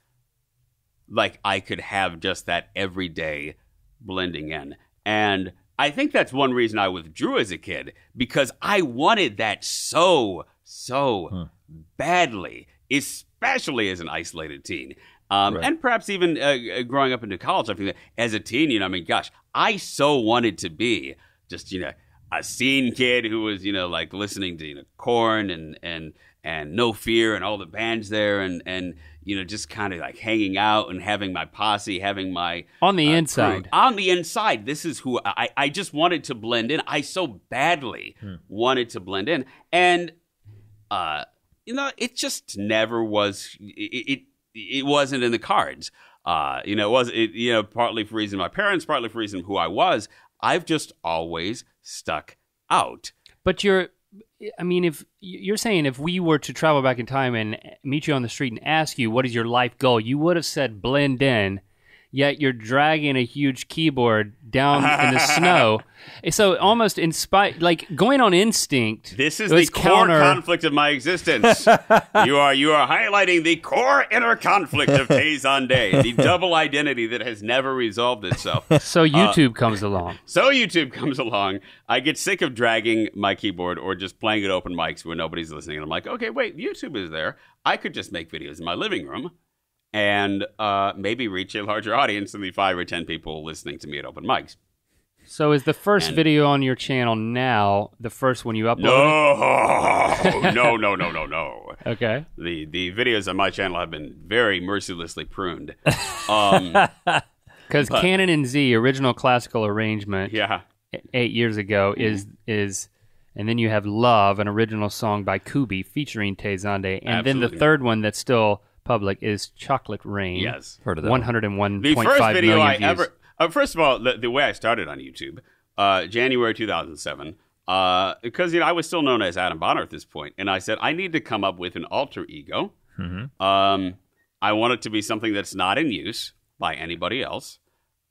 like I could have just that everyday blending in. And I think that's one reason I withdrew as a kid because I wanted that so, so badly, especially as an isolated teen. Um, And perhaps even uh, uh, growing up into college, I think that as a teen, you know, I mean, gosh, I so wanted to be just, you know, a scene kid who was, you know, like listening to, you know, Korn and, and, and No Fear and all the bands there and, and, you know, just kind of like hanging out and having my posse, having my On the uh, inside. crew. On the inside, this is who I, I just wanted to blend in. I so badly wanted to blend in. And, uh, you know, it just never was, it, it, it wasn't in the cards. Uh, you know, it was, it, you know, partly for reason of my parents, partly for reason of who I was. I've just always stuck out. But you're, I mean, if you're saying if we were to travel back in time and meet you on the street and ask you what is your life goal, you would have said blend in. Yet you're dragging a huge keyboard down in the snow. [LAUGHS] So almost in spite, like going on instinct. This is the was core counter. conflict of my existence. [LAUGHS] you are you are highlighting the core inner conflict of Tay Day, the [LAUGHS] double identity that has never resolved itself. So uh, YouTube comes along. So YouTube comes along. I get sick of dragging my keyboard or just playing at open mics where nobody's listening. And I'm like, okay, wait, YouTube is there. I could just make videos in my living room and uh, maybe reach a larger audience than the five or ten people listening to me at open mics. So is the first And- video on your channel now the first one you uploaded? No, [LAUGHS] no, no, no, no, no. Okay. The the videos on my channel have been very mercilessly pruned. Um, [LAUGHS] Because Canon and Z original classical arrangement yeah. eight years ago is is, and then you have Love, an original song by Kubi featuring Tay Zonday, and then the third one that's still public is Chocolate Rain. Yes. Heard of that. one one. hundred and one The point first video million I views. ever. Uh, first of all, the, the way I started on YouTube, uh, January 2007, uh, because you know I was still known as Adam Bahner at this point, and I said I need to come up with an alter ego. Mm-hmm. Um, I want it to be something that's not in use by anybody else,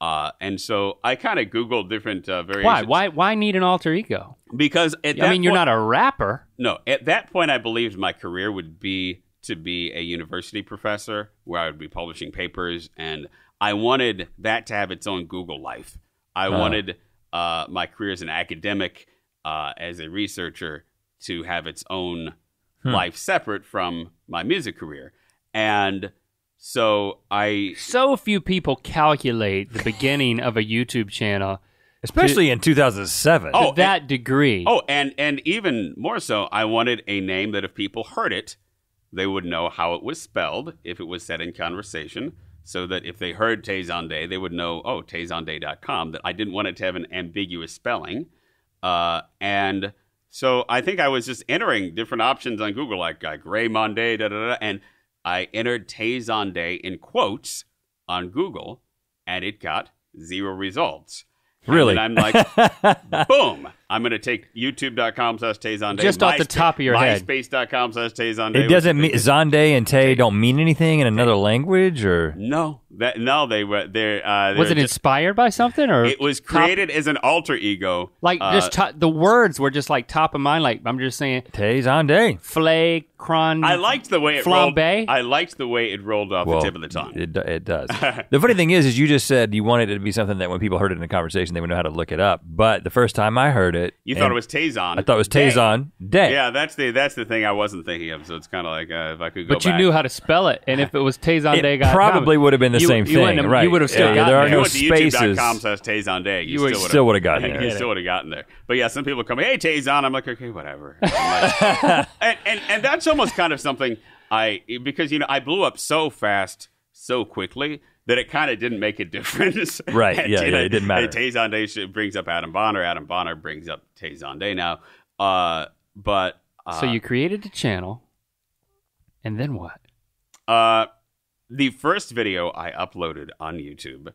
uh, and so I kind of Googled different uh, variations. Why? Why? Why need an alter ego? Because at I that mean, you're not a rapper. No, at that point, I believed my career would be to be a university professor where I would be publishing papers, and I wanted that to have its own Google life. I wanted uh, my career as an academic, uh, as a researcher, to have its own life separate from my music career. And so I So few people calculate the beginning of a YouTube channel Especially in 2007. Oh, to that degree. Oh, and and even more so, I wanted a name that if people heard it, they would know how it was spelled if it was said in conversation, so that if they heard Tay they would know, oh, tayzonday.com, that I didn't want it to have an ambiguous spelling. Uh, and so I think I was just entering different options on Google, like, like Ray Monday, da da da, and I entered Tay in quotes on Google, and it got zero results. Really? And I'm like, [LAUGHS] boom. I'm going to take youtube.com slash Tayzonday. Just off the top of your head. MySpace.com slash Tayzonday. it doesn't mean Zonday and Tay don't mean anything in another language, or No. That, no, they were, they're, uh, was it just- inspired by something, or it was top- created as an alter ego. like uh, just the words were just like top of mind? Like I'm just saying, Tay Zonday. flay, cron. I liked the way it rolled. I liked the way it rolled off Well, the tip of the tongue. It, it does. [LAUGHS] the funny thing is, is you just said you wanted it to be something that when people heard it in a conversation, they would know how to look it up. But the first time I heard it, you thought it was Tayzon. I thought it was Day. Tayzon Day. Yeah, that's the that's the thing I wasn't thinking of. So it's kind of like uh, if I could go but you back. knew how to spell it, and if it was Tayzon Day, It probably would have been the you, same you thing, have- right? You would have still Yeah, gotten there are If you no went to spaces. youtube.com slash Tayzon Day, you, You still would still would've gotten you there. still would have gotten there. But yeah, some people come, hey, Tayzon. I'm like, okay, whatever. I'm like- [LAUGHS] and, and and that's almost kind of something I because you know I blew up so fast, so quickly that it kind of didn't make a [LAUGHS] difference. Right, yeah, yeah, it didn't matter. and Tayzon Day brings up Adam Bahner. Adam Bahner brings up Tayzon Day now. Uh, but so you created a channel, and then what? Uh, the first video I uploaded on YouTube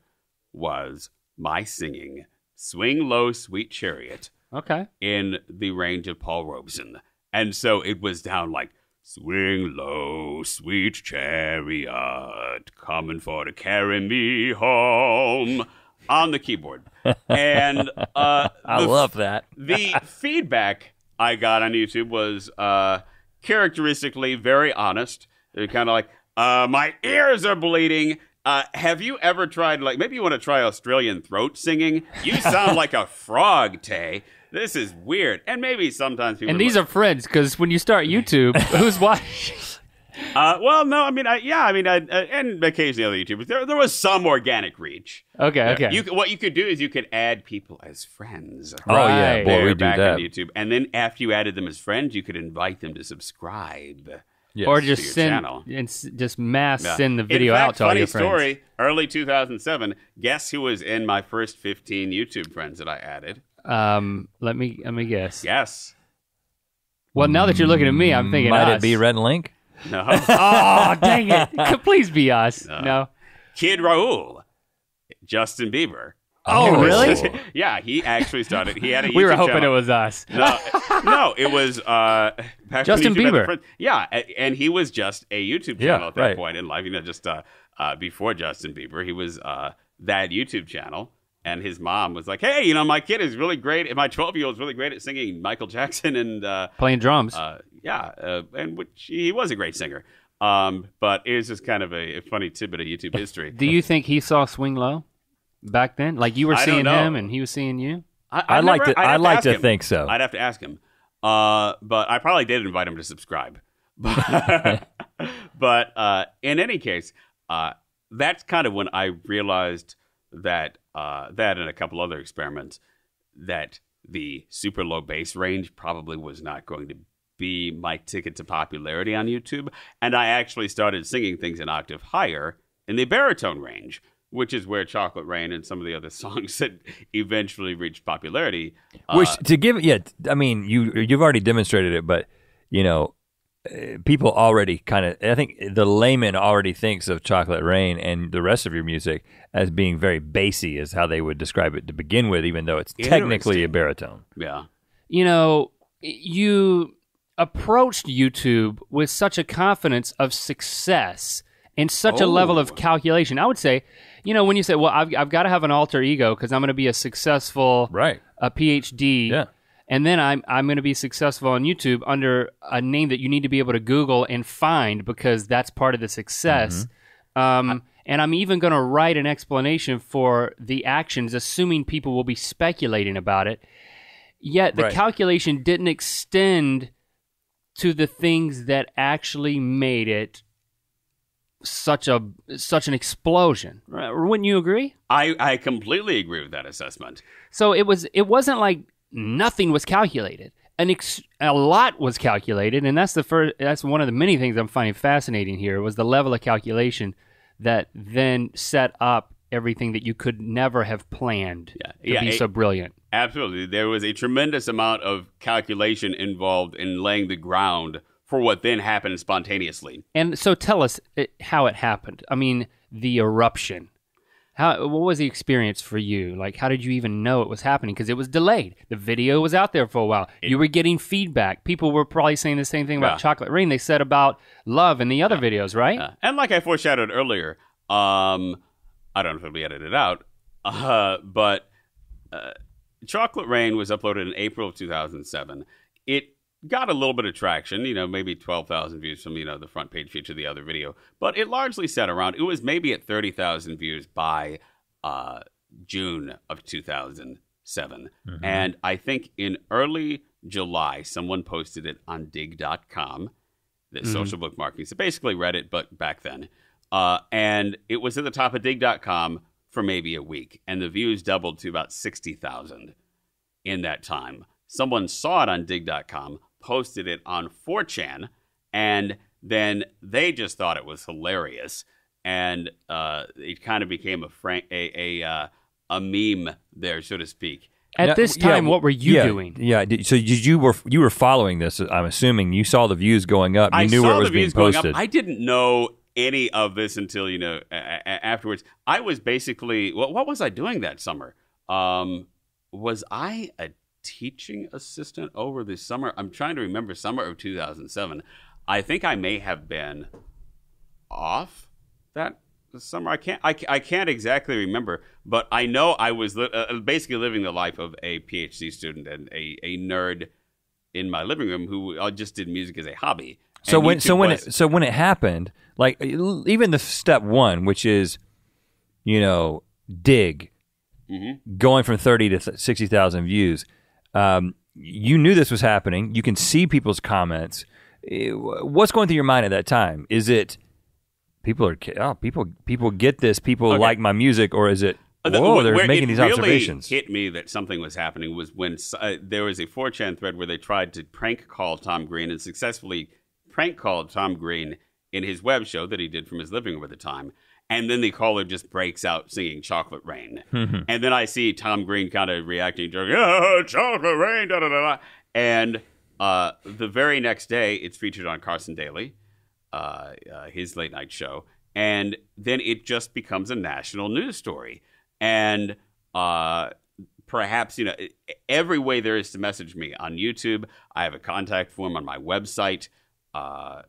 was my singing "Swing Low, Sweet Chariot" Okay. in the range of Paul Robeson, and so it was down like "Swing low, sweet chariot, coming for to carry me home" on the keyboard, [LAUGHS] and uh, I the love that. the [LAUGHS] feedback I got on YouTube was uh, characteristically very honest. They're kind of like, uh, "My ears are bleeding." Uh, have you ever tried like maybe you want to try Australian throat singing? You sound like a frog, Tay. This is weird. And maybe sometimes people. And these are friends because when you start YouTube, [LAUGHS] who's watching? Uh, well, no, I mean, I, yeah, I mean, I, uh, and occasionally other YouTubers. There, there was some organic reach. Okay, okay. You, what you could do is you could add people as friends. Oh yeah, boy, There we do back that. on YouTube, and then after you added them as friends, you could invite them to subscribe. Yes. or to your just send channel. and s- just mass Yeah. send the video fact, out to all your friends. story. Early 2007. Guess who was in my first 15 YouTube friends that I added? Um, let me let me guess. Yes. Well, now that you're looking at me, I'm thinking Might us. it be Red Link? No. [LAUGHS] Oh, dang it! [LAUGHS] Please be us. No. Kid Raul. Justin Bieber. Oh, really? [LAUGHS] yeah, he actually started. He had a YouTube [LAUGHS] We were hoping channel. it was us. no, [LAUGHS] no, it was uh, Justin Bieber. Yeah, and he was just a YouTube Yeah, channel at that right. point in life. You know, just uh, uh, before Justin Bieber, he was uh, that YouTube channel. And his mom was like, "Hey, you know, my kid is really great. and My 12 year old is really great at singing Michael Jackson, and uh, Playing drums. uh, yeah, uh, and which he was a great singer. Um, but it was just kind of a, a funny tidbit of YouTube history. Do you think he saw Swing Low back then? Like you were I don't seeing know. him and he was seeing you? I, I'd like to- I'd I'd have like ask to him. think so. I'd have to ask him. Uh, but I probably did invite him to subscribe. [LAUGHS] But, [LAUGHS] but uh, in any case, uh, that's kind of when I realized that uh, that and a couple other experiments that the super low bass range probably was not going to be my ticket to popularity on YouTube, and I actually started singing things an octave higher in the baritone range, which is where Chocolate Rain and some of the other [LAUGHS] songs that eventually reached popularity. uh, Which to give yeah, I mean you you've already demonstrated it, but you know uh, people already kind of I think the layman already thinks of Chocolate Rain and the rest of your music as being very bassy, is how they would describe it to begin with, even though it's technically a baritone. yeah. You know, you approached YouTube with such a confidence of success and such a level of Oh. calculation. I would say, you know, when you say, "Well, I've, I've got to have an alter ego because I'm going to be a successful Right. a PhD. Yeah. And then I'm I'm going to be successful on YouTube under a name that you need to be able to Google and find because that's part of the success. Mm-hmm. Um, and I'm even going to write an explanation for the actions, assuming people will be speculating about it. Yet the Right. calculation didn't extend to the things that actually made it such a such an explosion. Wouldn't you agree? I, I completely agree with that assessment. So it was it wasn't like nothing was calculated. An ex- a lot was calculated, and that's the first. That's one of the many things I'm finding fascinating here was the level of calculation that then set up everything that you could never have planned Yeah. to Yeah, be it- so brilliant. Absolutely. There was a tremendous amount of calculation involved in laying the ground for what then happened spontaneously. And so tell us it, how it happened. I mean, the eruption. How what was the experience for you? Like, how did you even know it was happening? Because it was delayed. The video was out there for a while. you were getting feedback. People were probably saying the same thing about. Chocolate Rain. They said about Love in the other videos, right? Uh, and like I foreshadowed earlier, um, I don't know if it'll be edited out, [LAUGHS] uh, but uh, Chocolate Rain was uploaded in April of 2007. It got a little bit of traction, you know, maybe 12,000 views from, you know, the front page feature of the other video, but it largely sat around. It was maybe at 30,000 views by uh, June of 2007. And I think in early July, someone posted it on Digg.com the social bookmarking. So basically Reddit, but back then. Uh, and it was at the top of Digg.com for maybe a week, and the views doubled to about 60,000 in that time. Someone saw it on Digg.com, posted it on 4chan, and then they just thought it was hilarious. And uh, it kind of became a, frank, a, a, uh, a meme there, so to speak. At Now, this yeah, time, what were you yeah, doing? Yeah. did- So did you were you were following this? I'm assuming you saw the views going up. You I knew saw where it was the being views going posted. up. I didn't know any of this until you know a- a- afterwards. I was basically what, what was I doing that summer? Um, was I a teaching assistant over the summer? I'm trying to remember summer of 2007. I think I may have been off that summer. I can't. I, I can't exactly remember, but I know I was li- uh, basically living the life of a PhD student and a, a nerd in my living room who uh, just did music as a hobby. So And when so when was- it, so when it happened, like even the step one, which is, you know, Digg, Mm-hmm. going from thirty to th- sixty thousand views, um, you knew this was happening. You can see people's comments. Eh, What's going through your mind at that time? Is it people are oh people people get this people Okay. like my music, or is it Uh, whoa they're where making these really observations? Hit me that something was happening was when uh, there was a 4chan thread where they tried to prank call Tom Green and successfully prank called Tom Green in his web show that he did from his living room at the time. And then the caller just breaks out singing "Chocolate Rain," and then I see Tom Green kind of reacting to "Oh, chocolate rain," da da da. da. And uh, the very next day, it's featured on Carson Daly, uh, uh, his late night show, and then it just becomes a national news story. And uh, perhaps you know every way there is to message me on YouTube. I have a contact form on my website. Uh,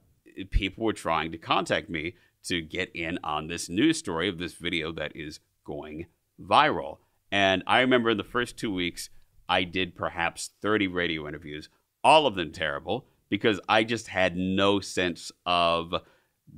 people were trying to contact me to get in on this news story of this video that is going viral. And I remember in the first two weeks, I did perhaps 30 radio interviews, all of them terrible, because I just had no sense of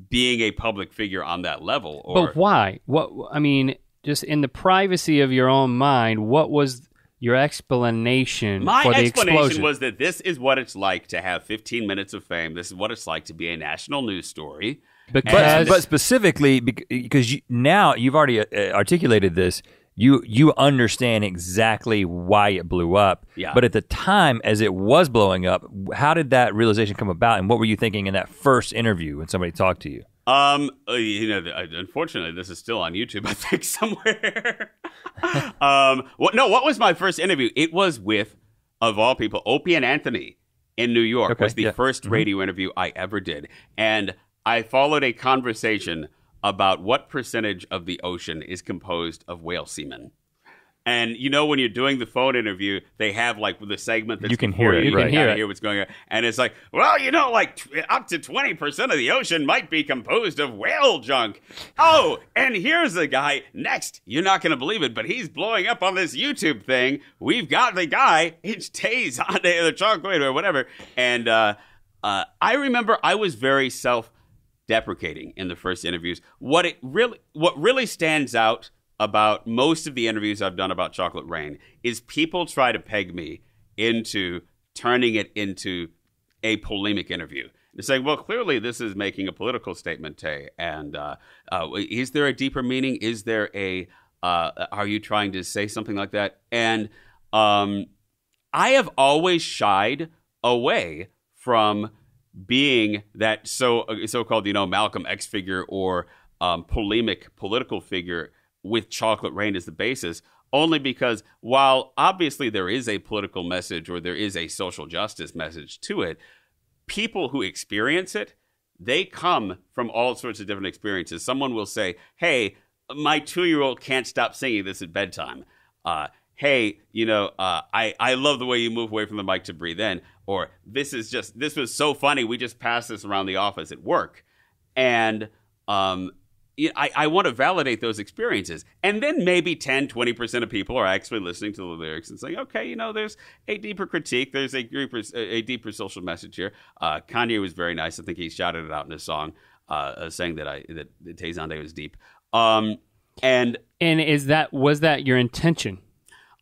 being a public figure on that level. Or But why? What I mean, just in the privacy of your own mind, what was your explanation My for the explanation explosion? was that this is what it's like to have 15 minutes of fame. This is what it's like to be a national news story. But, because but specifically because you, now you've already uh, articulated this, you you understand exactly why it blew up. Yeah. But at the time, as it was blowing up, how did that realization come about, and what were you thinking in that first interview when somebody talked to you? Um, uh, you know, unfortunately, this is still on YouTube. [LAUGHS] I think somewhere. [LAUGHS] um, what? No, what was my first interview? It was with, of all people, Opie and Anthony in New York. Okay, was the yeah. 1st radio interview I ever did, and I followed a conversation about what percentage of the ocean is composed of whale semen. And you know when you're doing the phone interview, they have like the segment that You can hear it, You can right. hear it. hear what's going on, and it's like, well, you know, like tw- up to twenty percent of the ocean might be composed of whale junk. Oh, and here's the guy next. You're not going to believe it, but he's blowing up on this YouTube thing. We've got the guy. It's Taze [LAUGHS] on the the chocolate or whatever. And uh, uh, I remember I was very self deprecating in the first interviews. What it really what really stands out about most of the interviews I've done about Chocolate Rain is people try to peg me into turning it into a polemic interview. They're saying, well, clearly this is making a political statement, Tay. And uh, uh, is there a deeper meaning? Is there a, uh, are you trying to say something like that? And um, I have always shied away from being that so uh, so-called you know Malcolm X figure or um, polemic political figure with Chocolate Rain as the basis, only because while obviously there is a political message or there is a social justice message to it, people who experience it they come from all sorts of different experiences. Someone will say, "Hey, my two-year-old can't stop singing this at bedtime." Uh, hey, you know, uh, I I love the way you move away from the mic to breathe in. Or this is just this was so funny. We just passed this around the office at work, and um, I, I want to validate those experiences. And then maybe 10, 20% of people are actually listening to the lyrics and saying, okay, you know, there's a deeper critique. There's a deeper, a deeper social message here. Uh, Kanye was very nice. I think he shouted it out in his song, uh, uh, saying that I that, that Tay Zonday was deep. Um, and and is that was that your intention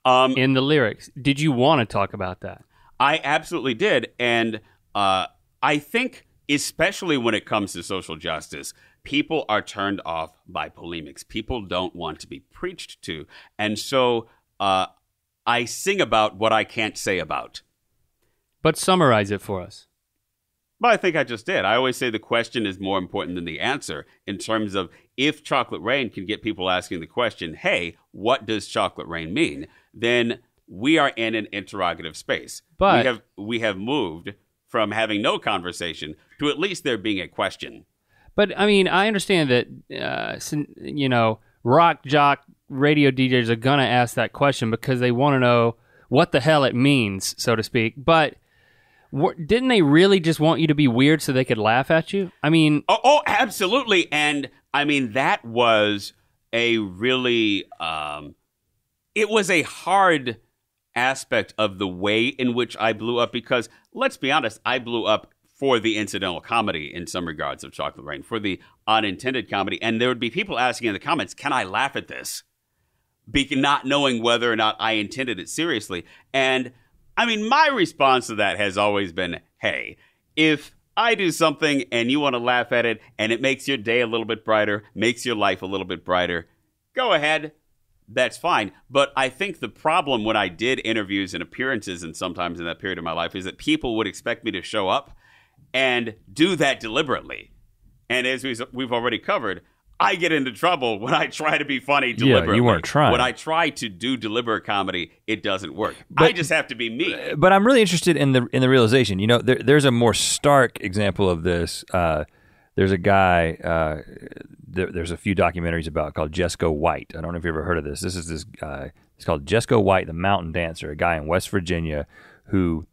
um, in the lyrics? Did you want to talk about that? I absolutely did. And uh, I think, especially when it comes to social justice, people are turned off by polemics. People don't want to be preached to. And so uh, I sing about what I can't say about. But summarize it for us. But I think I just did. I always say the question is more important than the answer in terms of if chocolate rain can get people asking the question, hey, what does chocolate rain mean? Then we are in an interrogative space. But- we have we have moved from having no conversation to at least there being a question. But I mean, I understand that uh, you know rock jock radio DJs are gonna ask that question because they want to know what the hell it means, so to speak. But didn't they really just want you to be weird so they could laugh at you? I mean, Oh, oh, absolutely. And I mean, that was a really, um, it was a hard aspect of the way in which I blew up because let's be honest, I blew up for the incidental comedy in some regards of Chocolate Rain, for the unintended comedy. And there would be people asking in the comments, can I laugh at this? Be- not knowing whether or not I intended it seriously. And I mean, my response to that has always been, hey, if I do something and you want to laugh at it and it makes your day a little bit brighter, makes your life a little bit brighter, go ahead. That's fine. But I think the problem when I did interviews and appearances and sometimes in that period of my life is that people would expect me to show up and do that deliberately. And as we- we've already covered, I get into trouble when I try to be funny deliberately. Yeah, you weren't trying. When I try to do deliberate comedy, it doesn't work. I just have to be me. but I'm really interested in the in the realization. You know, there, there's a more stark example of this. Uh, there's a guy. Uh, there, there's a few documentaries about called Jesco White. I don't know if you ever heard of this. This is this guy. It's called Jesco White, the mountain dancer, a guy in West Virginia who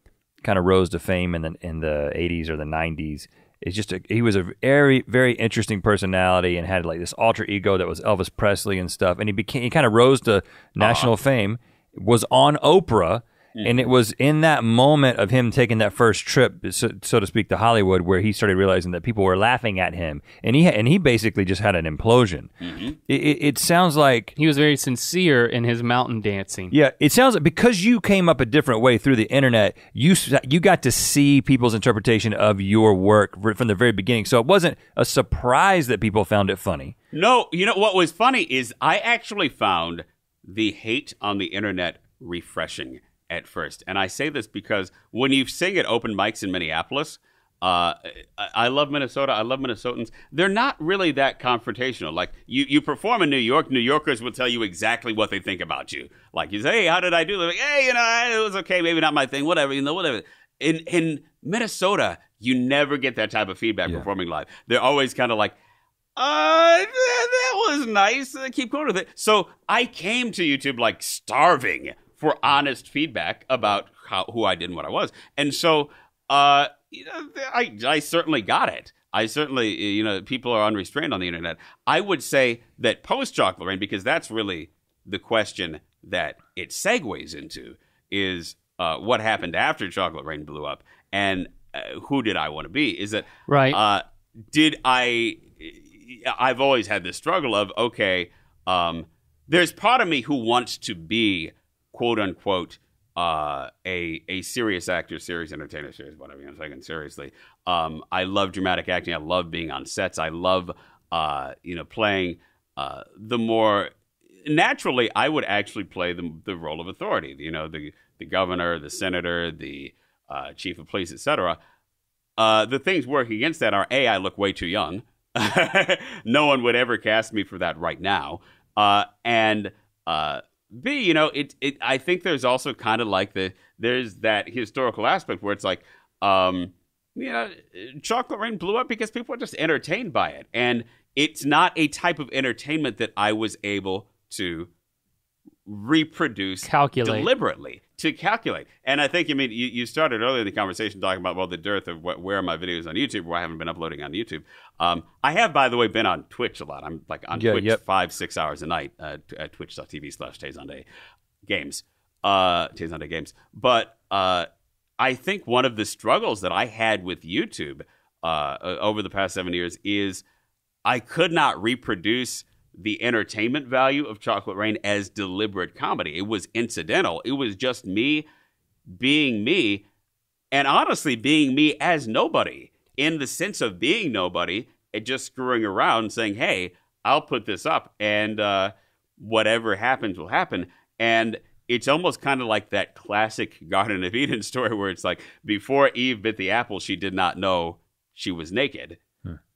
kind of rose to fame in the in the 80s or the 90s. It's just a, he was a very very interesting personality and had like this alter ego that was Elvis Presley and stuff. And he became he kind of rose to national fame. Was on Oprah. And it was in that moment of him taking that first trip, so, so to speak, to Hollywood, where he started realizing that people were laughing at him, and he ha- and he basically just had an implosion. Mm-hmm. It, it, it sounds like he was very sincere in his mountain dancing. yeah, it sounds like because you came up a different way through the internet, you you got to see people's interpretation of your work from the very beginning. So it wasn't a surprise that people found it funny. No, you know what was funny is I actually found the hate on the internet refreshing at first. And I say this because when you sing at open mics in Minneapolis, uh, I love Minnesota. I love Minnesotans. They're not really that confrontational. Like you, you perform in New York. New Yorkers will tell you exactly what they think about you. Like you say, "Hey, how did I do?" They're like, "Hey, you know, it was okay. Maybe not my thing. Whatever. You know, whatever." In in Minnesota, you never get that type of feedback performing live. They're always kind of like, uh, that, that was nice. Uh, keep going with it. So I came to YouTube like starving for honest feedback about how, who I did and what I was. And so, uh, you know, I, I certainly got it. I certainly, you know, people are unrestrained on the internet. I would say that post Chocolate Rain, because that's really the question that it segues into, is uh, what happened after Chocolate Rain blew up, and uh, who did I want to be? Is that Right. Uh, did I? I've always had this struggle of okay, um, there's part of me who wants to be quote unquote uh, a a serious actor, serious entertainer, serious whatever you take it seriously. Um, I love dramatic acting. I love being on sets. I love uh, you know playing uh, the more naturally. I would actually play the the role of authority. You know the the governor, the senator, the uh, chief of police, etc. Uh, the things working against that are a I look way too young. [LAUGHS] no one would ever cast me for that right now. Uh, and uh, B, you know, it, it. I think there's also kind of like the there's that historical aspect where it's like, um, you know, Chocolate Rain blew up because people were just entertained by it, and it's not a type of entertainment that I was able to reproduce Calculate. deliberately to calculate. And I think, I mean, you, you started earlier in the conversation talking about, well, the dearth of what, where are my videos on YouTube, where I haven't been uploading on YouTube. Um, I have, by the way, been on Twitch a lot. I'm like on Yeah, Twitch yep. five, six hours a night uh, t- at twitch.tv slash Tay Zonday games. Uh, Tay Zonday games. But uh, I think one of the struggles that I had with YouTube uh, over the past seven years is I could not reproduce the entertainment value of Chocolate Rain as deliberate comedy. It was incidental. It was just me being me and honestly being me as nobody in the sense of being nobody and just screwing around saying, hey, I'll put this up and uh, whatever happens will happen. And it's almost kind of like that classic [LAUGHS] Garden of Eden story where it's like before Eve bit the apple, she did not know she was naked.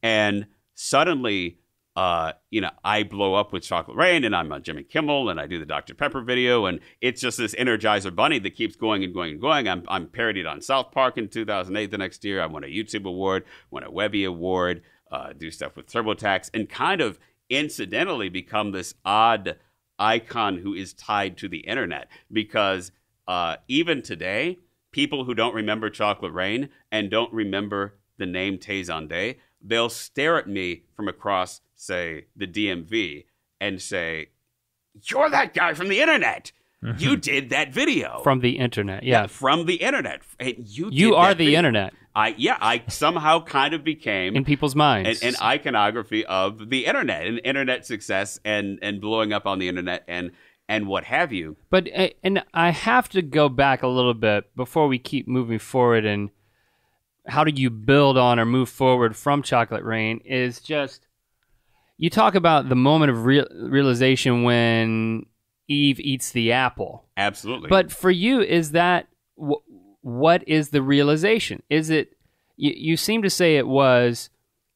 And suddenly uh, you know, I blow up with Chocolate Rain and I'm on Jimmy Kimmel and I do the Dr. Pepper video and it's just this Energizer bunny that keeps going and going and going. I'm, I'm parodied on South Park in 2008 the next year. I won a YouTube award, won a Webby award, uh, do stuff with TurboTax and kind of incidentally become this odd icon who is tied to the internet because uh, even today, people who don't remember Chocolate Rain and don't remember the name Tay Zonday, they'll stare at me from across, say, the DMV and say, You're that guy from the internet. [LAUGHS] You did that video. From the internet, yeah. from the internet. And you You are the video. internet I yeah, I somehow kind of became in people's an, minds. an iconography of the internet and internet success and and blowing up on the internet and and what have you. But uh, and I have to go back a little bit before we keep moving forward and how do you build on or move forward from Chocolate Rain is just you talk about the moment of real, realization when Eve eats the apple. Absolutely. But for you, is that wh- what is the realization? Is it you, you seem to say it was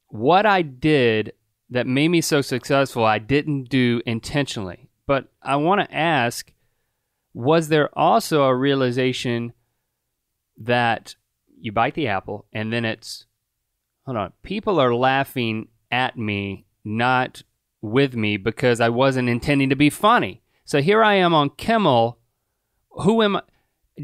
what I did that made me so successful, I didn't do intentionally. But I want to ask was there also a realization that you bite the apple and then it's hold on, people are laughing at me, not with me because I wasn't intending to be funny. So here I am on Kimmel. Who am I?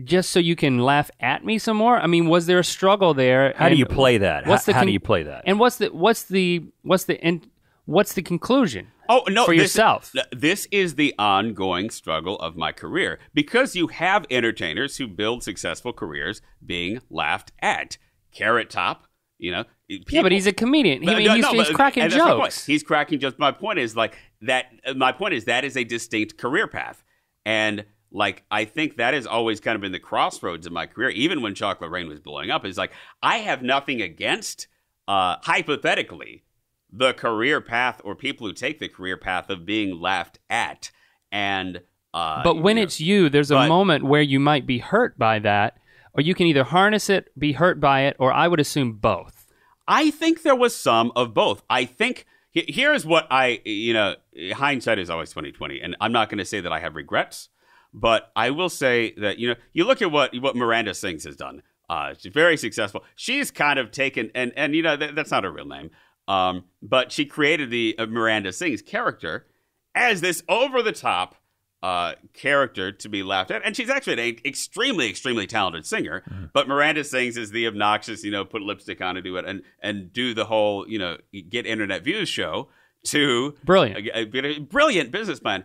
Just so you can laugh at me some more. I mean, was there a struggle there? How do you play that? What's the how do you play that? And what's the what's the what's the in, what's the conclusion? Oh no! for this- yourself. This is the ongoing struggle of my career because you have entertainers who build successful careers being laughed at. Carrot Top, you know. yeah, but he's a comedian. He, But- I mean, no, he's, no, he's but- cracking and that's my point. jokes. He's cracking jokes. My point is like that. My point is that is a distinct career path, and like I think that has always kind of been the crossroads of my career. Even when Chocolate Rain was blowing up, is like I have nothing against, uh, hypothetically, the career path or people who take the career path of being laughed at, and uh, But when know, it's you, there's a but- moment where you might be hurt by that, or you can either harness it, be hurt by it, or I would assume both. I think there was some of both. I think here's what I, you know, hindsight is always twenty twenty, and I'm not going to say that I have regrets, but I will say that you know, you look at what what Miranda Sings has done. Uh, she's very successful. She's kind of taken, and and you know that, that's not her real name, um, but she created the uh, Miranda Sings character as this over the top uh, character to be laughed at. And she's actually an extremely, extremely talented singer. But Miranda Sings is the obnoxious, you know, put lipstick on and do it and, and do the whole, you know, get internet views show to Brilliant. a, a- a brilliant business plan.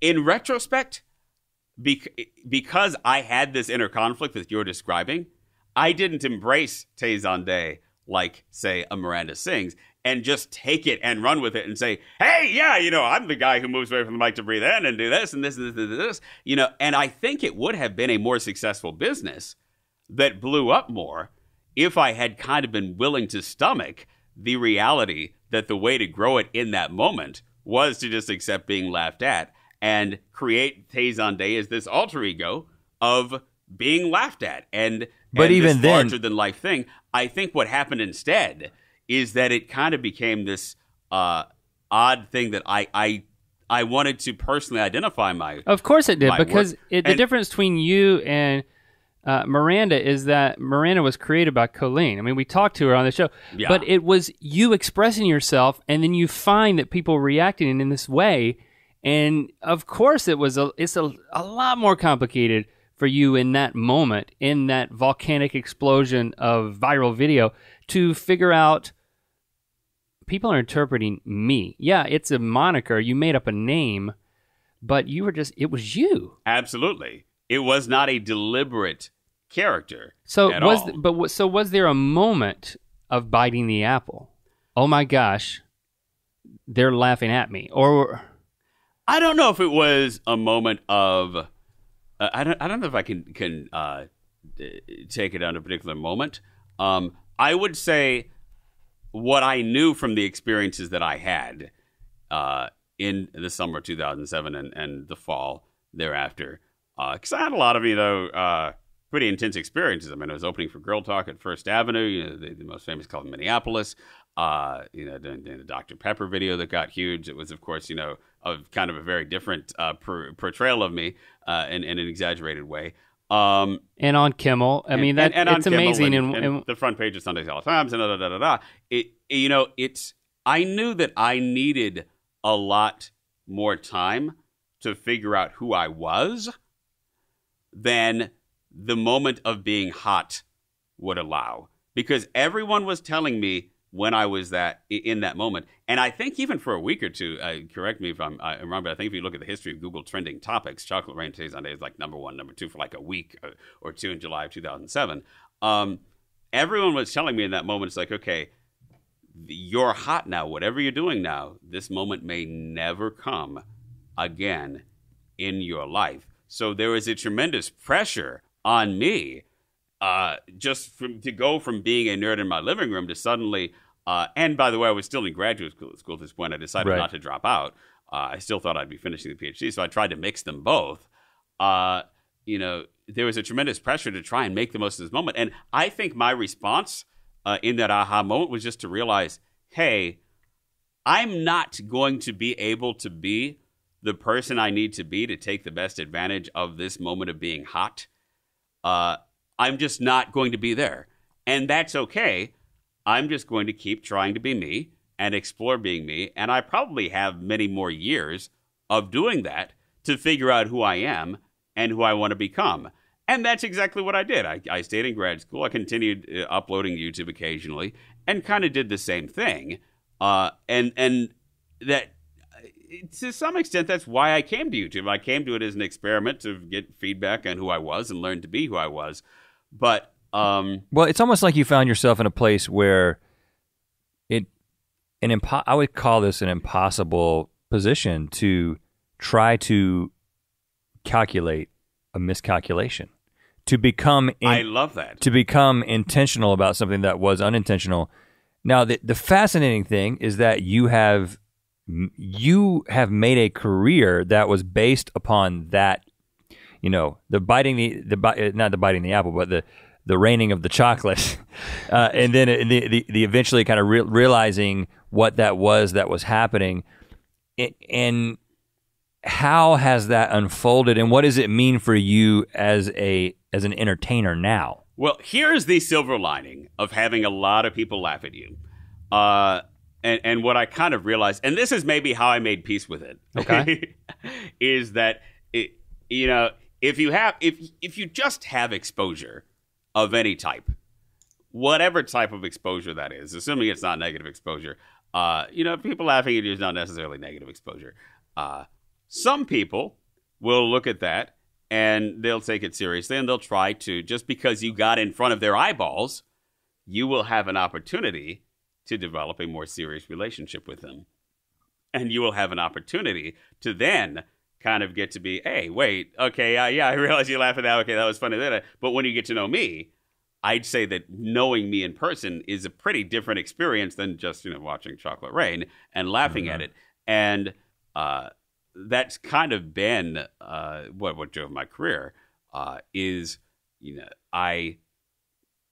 In retrospect, bec- because I had this inner conflict that you're describing, I didn't embrace Tay Zonday like, say, a Miranda Sings and just take it and run with it and say, hey, yeah, you know, I'm the guy who moves away from the mic to breathe in and do this and this and this and this, you know, and I think it would have been a more successful business that blew up more if I had kind of been willing to stomach the reality that the way to grow it in that moment was to just accept being laughed at and create Tay Zonday as this alter ego of being laughed at and But and even this then- larger than life thing. I think what happened instead is that it kind of became this uh, odd thing that I I I wanted to personally identify my Of course it did, because it, the And- difference between you and uh, Miranda is that Miranda was created by Colleen. I mean, we talked to her on the show, Yeah. but it was you expressing yourself, and then you find that people reacting in this way, and of course, it was a it's a, a lot more complicated for you in that moment, in that volcanic explosion of viral video, to figure out people are interpreting me. Yeah, it's a moniker. You made up a name, but you were just, it was you. Absolutely. It was not a deliberate character. So was, all. but so was there a moment of biting the apple? Oh my gosh, they're laughing at me. Or I don't know if it was a moment of. Uh, I don't. I don't know if I can can uh, take it on a particular moment. Um, I would say what I knew from the experiences that I had uh, in the summer of 2007 and, and the fall thereafter. Because I had a lot of you know uh, pretty intense experiences. I mean, I was opening for Girl Talk at First Avenue, you know, the, the most famous club in Minneapolis. Uh, you know, doing, doing the Dr. Pepper video that got huge. It was, of course, you know, of kind of a very different uh, per- portrayal of me uh, in, in an exaggerated way. Um, And on Kimmel, I mean that and, and it's amazing. and, and, the front page of Sunday All Times and da da da da da. It, you know, it's. I knew that I needed a lot more time to figure out who I was than the moment of being hot would allow, because everyone was telling me when I was that in that moment, and I think even for a week or two. Uh, correct me if I'm, I'm wrong, but I think if you look at the history of Google trending topics, chocolate rain Tay Zonday is like number one, number two for like a week or, or two in July of 2007. Um, everyone was telling me in that moment, it's like, okay, you're hot now. Whatever you're doing now, this moment may never come again in your life. So there is a tremendous pressure on me uh, just from, to go from being a nerd in my living room to suddenly. Uh, and by the way, I was still in graduate school, school at this point. I decided Right. not to drop out. Uh, I still thought I'd be finishing the PhD, so I tried to mix them both. Uh, you know, there was a tremendous pressure to try and make the most of this moment. And I think my response uh, in that aha moment was just to realize, hey, I'm not going to be able to be the person I need to be to take the best advantage of this moment of being hot. Uh, I'm just not going to be there. And that's okay. I'm just going to keep trying to be me and explore being me. And I probably have many more years of doing that to figure out who I am and who I want to become. And that's exactly what I did. I, I stayed in grad school. I continued uh, uploading YouTube occasionally and kind of did the same thing. Uh, and and that to some extent, that's why I came to YouTube. I came to it as an experiment to get feedback on who I was and learn to be who I was. But um, Well, it's almost like you found yourself in a place where it an impo- I would call this an impossible position to try to calculate a miscalculation. To become in, I love that. to become intentional about something that was unintentional. Now, the the fascinating thing is that you have you have made a career that was based upon that. You know, the biting the the uh, not the biting the apple, but the the raining of the chocolate, [LAUGHS] uh, and then the, the the eventually kind of re- realizing what that was that was happening, and how has that unfolded, and what does it mean for you as a as an entertainer now? Well, here's the silver lining of having a lot of people laugh at you. Uh, and, and what I kind of realized, and this is maybe how I made peace with it. Okay. [LAUGHS] is that it, you know, if you have if if you just have exposure of any type, whatever type of exposure that is, assuming it's not negative exposure, uh, you know, people laughing at you is not necessarily negative exposure. Uh, some people will look at that and they'll take it seriously and they'll try to just because you got in front of their eyeballs, you will have an opportunity to develop a more serious relationship with them. And you will have an opportunity to then kind of get to be, hey, wait, okay, uh, yeah, I realize you're laughing now. Okay, that was funny. But when you get to know me, I'd say that knowing me in person is a pretty different experience than just you know watching Chocolate Rain and laughing at it. And uh, that's kind of been uh, what what drove my career. Uh, is you know I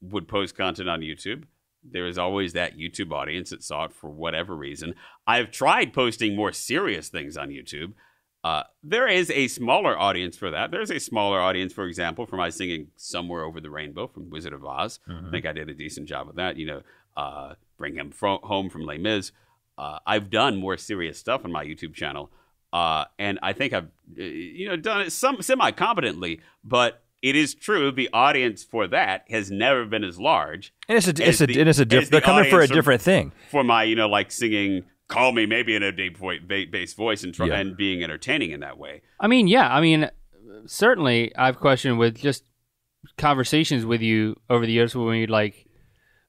would post content on YouTube. There is always that YouTube audience that saw it for whatever reason. I've tried posting more serious things on YouTube. Uh, there is a smaller audience for that. There's a smaller audience, for example, for my singing "Somewhere Over the Rainbow" from Wizard of Oz. I think I did a decent job with that. You know, uh, bring him fro- home from Les Mis. Uh, I've done more serious stuff on my YouTube channel, uh, and I think I've uh, you know done it some semi competently. But it is true the audience for that has never been as large And it's a, it's a, the- it's a diff- they're coming for a different thing. for my you know like singing "Call Me" maybe in a deep voice, bass voice and try, Yeah. and being entertaining in that way. I mean, yeah. I mean, certainly, I've questioned with just conversations with you over the years when you'd like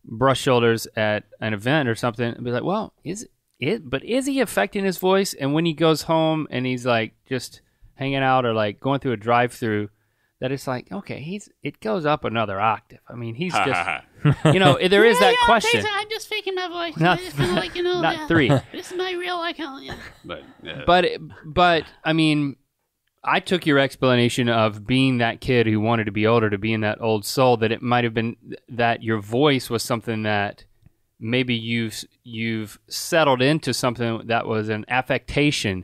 brush shoulders at an event or something, and be like, "Well, is it? But is he affecting his voice?" And when he goes home and he's like just hanging out or like going through a drive-through, that it's like, okay, he's it goes up another octave. I mean, he's [LAUGHS] just you know, there is that Yeah, question. I'm just faking my voice. Not- I just kinda like, you [LAUGHS] know, not yeah, three. This is my real account. Yeah. but uh, but but I mean, I took your explanation of being that kid who wanted to be older to being that old soul that it might have been that your voice was something that maybe you've you've settled into something that was an affectation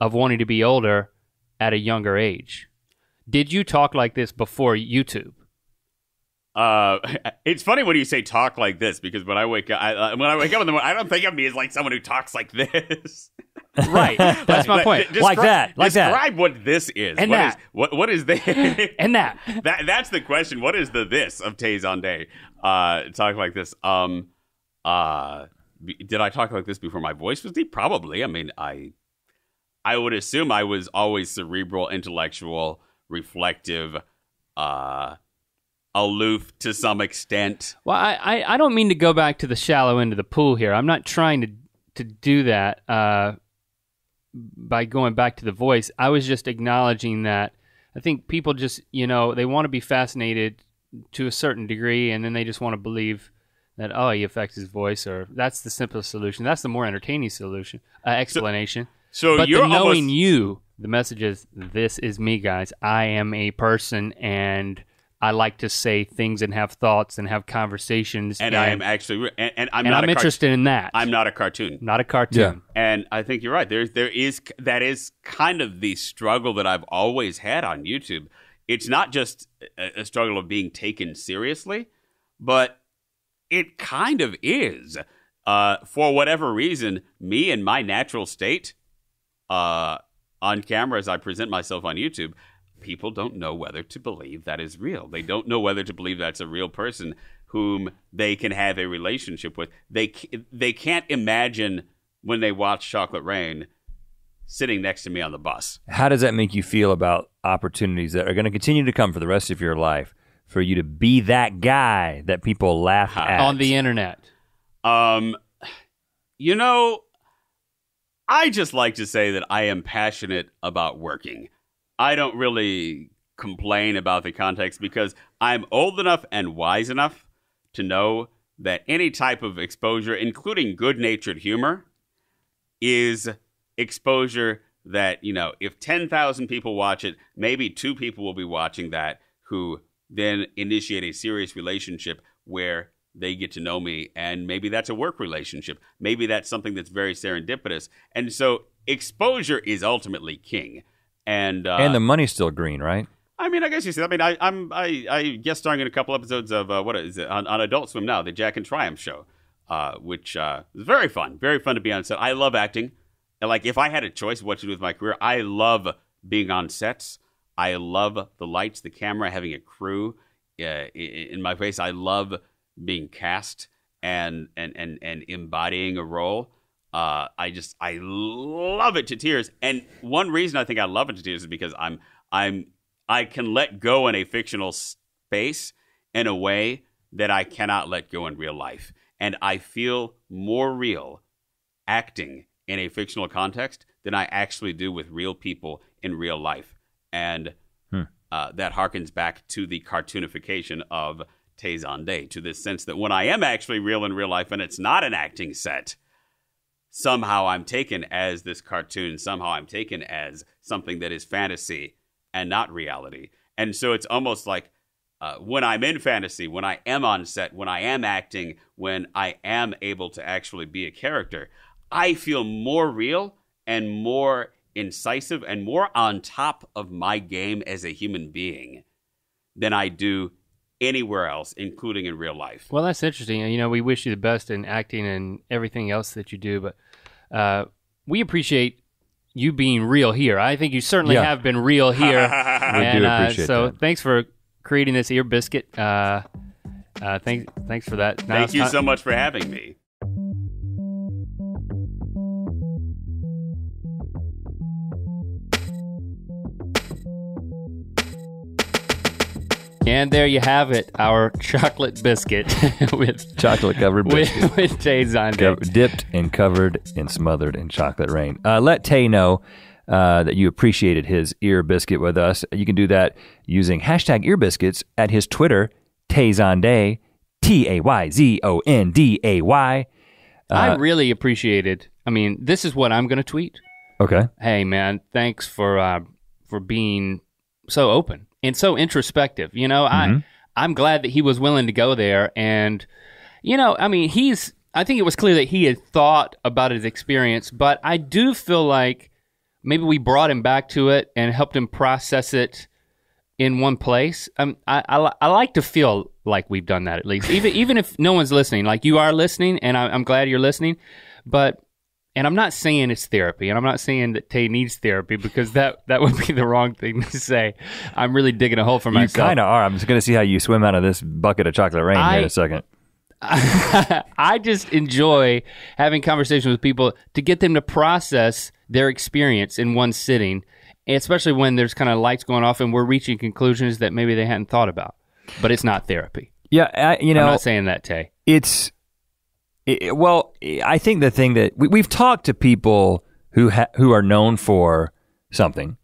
of wanting to be older at a younger age. Did you talk like this before YouTube? Uh, [LAUGHS] it's funny when you say talk like this because when I wake up, I, uh, when I wake up in the morning, I don't think of me as like someone who talks like this. [LAUGHS] Right. That's my point. Descri- Like that, like that. describe what this is. And What that. is- what what is this? [LAUGHS] And that. that that's the question. What is the this of Tay Day? Uh, talk like this. Um, uh, b- did I talk like this before my voice was deep? Probably. I mean, I, I would assume I was always cerebral, intellectual, reflective, uh, aloof to some extent. Well, I, I, I don't mean to go back to the shallow end of the pool here. I'm not trying to to do that uh, by going back to the voice. I was just acknowledging that I think people just you know they want to be fascinated to a certain degree, and then they just want to believe that oh he affects his voice, or that's the simplest solution. That's the more entertaining solution uh, explanation. So but you're knowing almost, you, the message is this is me, guys. I am a person, and I like to say things and have thoughts and have conversations. and I am actually, and, and I'm and not I'm a cart- interested in that. I'm not a cartoon. not a cartoon. And I think you're right. There, there is that is kind of the struggle that I've always had on YouTube. It's not just a, a struggle of being taken seriously, but it kind of is. Uh, for whatever reason, me in my natural state, uh, on camera as I present myself on YouTube, people don't know whether to believe that is real. They don't know whether to believe that's a real person whom they can have a relationship with. They they can't imagine when they watch Chocolate Rain sitting next to me on the bus. How does that make you feel about opportunities that are going to continue to come for the rest of your life for you to be that guy that people laugh at On the internet. Um, you know, I just like to say that I am passionate about working. I don't really complain about the context because I'm old enough and wise enough to know that any type of exposure, including good natured humor, is exposure that, you know, if 10,000 people watch it, maybe two people will be watching that who then initiate a serious relationship where they get to know me and maybe that's a work relationship. Maybe that's something that's very serendipitous. And so exposure is ultimately king and uh, and the money's still green, right? I mean, I guess you see. I mean, I, I'm I, I guest starring in a couple episodes of uh, what is it on, on Adult Swim now, the Jack and Triumph show, uh, which uh, is very fun, very fun to be on set. I love acting. And like, if I had a choice of what to do with my career, I love being on sets. I love the lights, the camera, having a crew uh, in my face. I love being cast and and and and embodying a role. Uh, I just I love it to tears. And one reason I think I love it to tears is because I'm I'm I can let go in a fictional space in a way that I cannot let go in real life. And I feel more real acting in a fictional context than I actually do with real people in real life. And uh, that harkens back to the cartoonification of Tay Zonday, to this sense that when I am actually real in real life and it's not an acting set, somehow I'm taken as this cartoon. Somehow I'm taken as something that is fantasy and not reality. And so it's almost like uh, when I'm in fantasy, when I am on set, when I am acting, when I am able to actually be a character, I feel more real and more incisive and more on top of my game as a human being than I do anywhere else, including in real life. Well, that's interesting. You know, we wish you the best in acting and everything else that you do, but uh, we appreciate you being real here. I think you certainly Yeah. have been real here. [LAUGHS] We and, do uh, so that. thanks for creating this ear biscuit. Uh, uh, thanks, thanks for that. Now Thank you ti- so much for having me. And there you have it, our chocolate biscuit [LAUGHS] with Chocolate covered with, biscuit. [LAUGHS] with Jay's on Co- dipped and covered and smothered in chocolate rain. Uh, let Tay know uh, that you appreciated his ear biscuit with us. You can do that using hashtag ear biscuits at his Twitter, Tayzonday, T A Y Z O N D A Y. I really appreciated. I mean, this is what I'm going to tweet. Okay. Hey, man, thanks for uh, for being so open and so introspective. You know, I I'm glad that he was willing to go there and you know, I mean, he's I think it was clear that he had thought about his experience, but I do feel like maybe we brought him back to it and helped him process it in one place. Um, I, I, I like to feel like we've done that at least, even even if no one's listening. Like you are listening, and I, I'm glad you're listening. But and I'm not saying it's therapy, and I'm not saying that Tay needs therapy because that that would be the wrong thing to say. I'm really digging a hole for You myself. kind of are. I'm just going to see how you swim out of this bucket of chocolate rain here in I- a second. [LAUGHS] I just enjoy having conversations with people to get them to process their experience in one sitting, especially when there's kind of lights going off and we're reaching conclusions that maybe they hadn't thought about. But it's not therapy. Yeah, I, you I'm not saying that, Tay. it's it, well i think the thing that we, we've talked to people who ha, who are known for something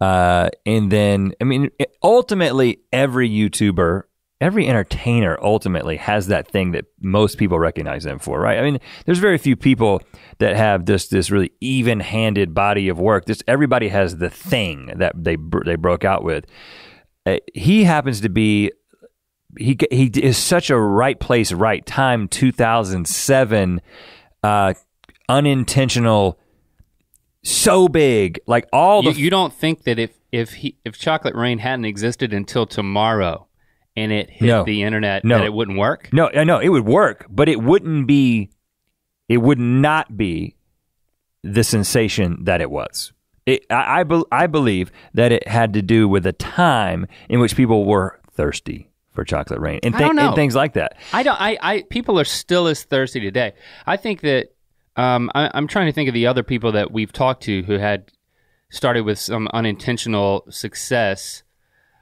uh, and then i mean ultimately every youtuber every entertainer ultimately has that thing that most people recognize them for right? I mean there's very few people that have this this really even-handed body of work. This everybody has the thing that they they broke out with. Uh, he happens to be he he is such a right place, right time. 2007, uh, unintentional, so big, like all You, the you don't think that if if he if Chocolate Rain hadn't existed until tomorrow and it hit No. the internet, No. that it wouldn't work? no, I know it would work, but it wouldn't be, it would not be the sensation that it was. It, I I, bel I believe that it had to do with a time in which people were thirsty for chocolate rain and, don't and things like that. I don't. I, I. People are still as thirsty today. I think that. Um, I, I'm trying to think of the other people that we've talked to who had started with some unintentional success.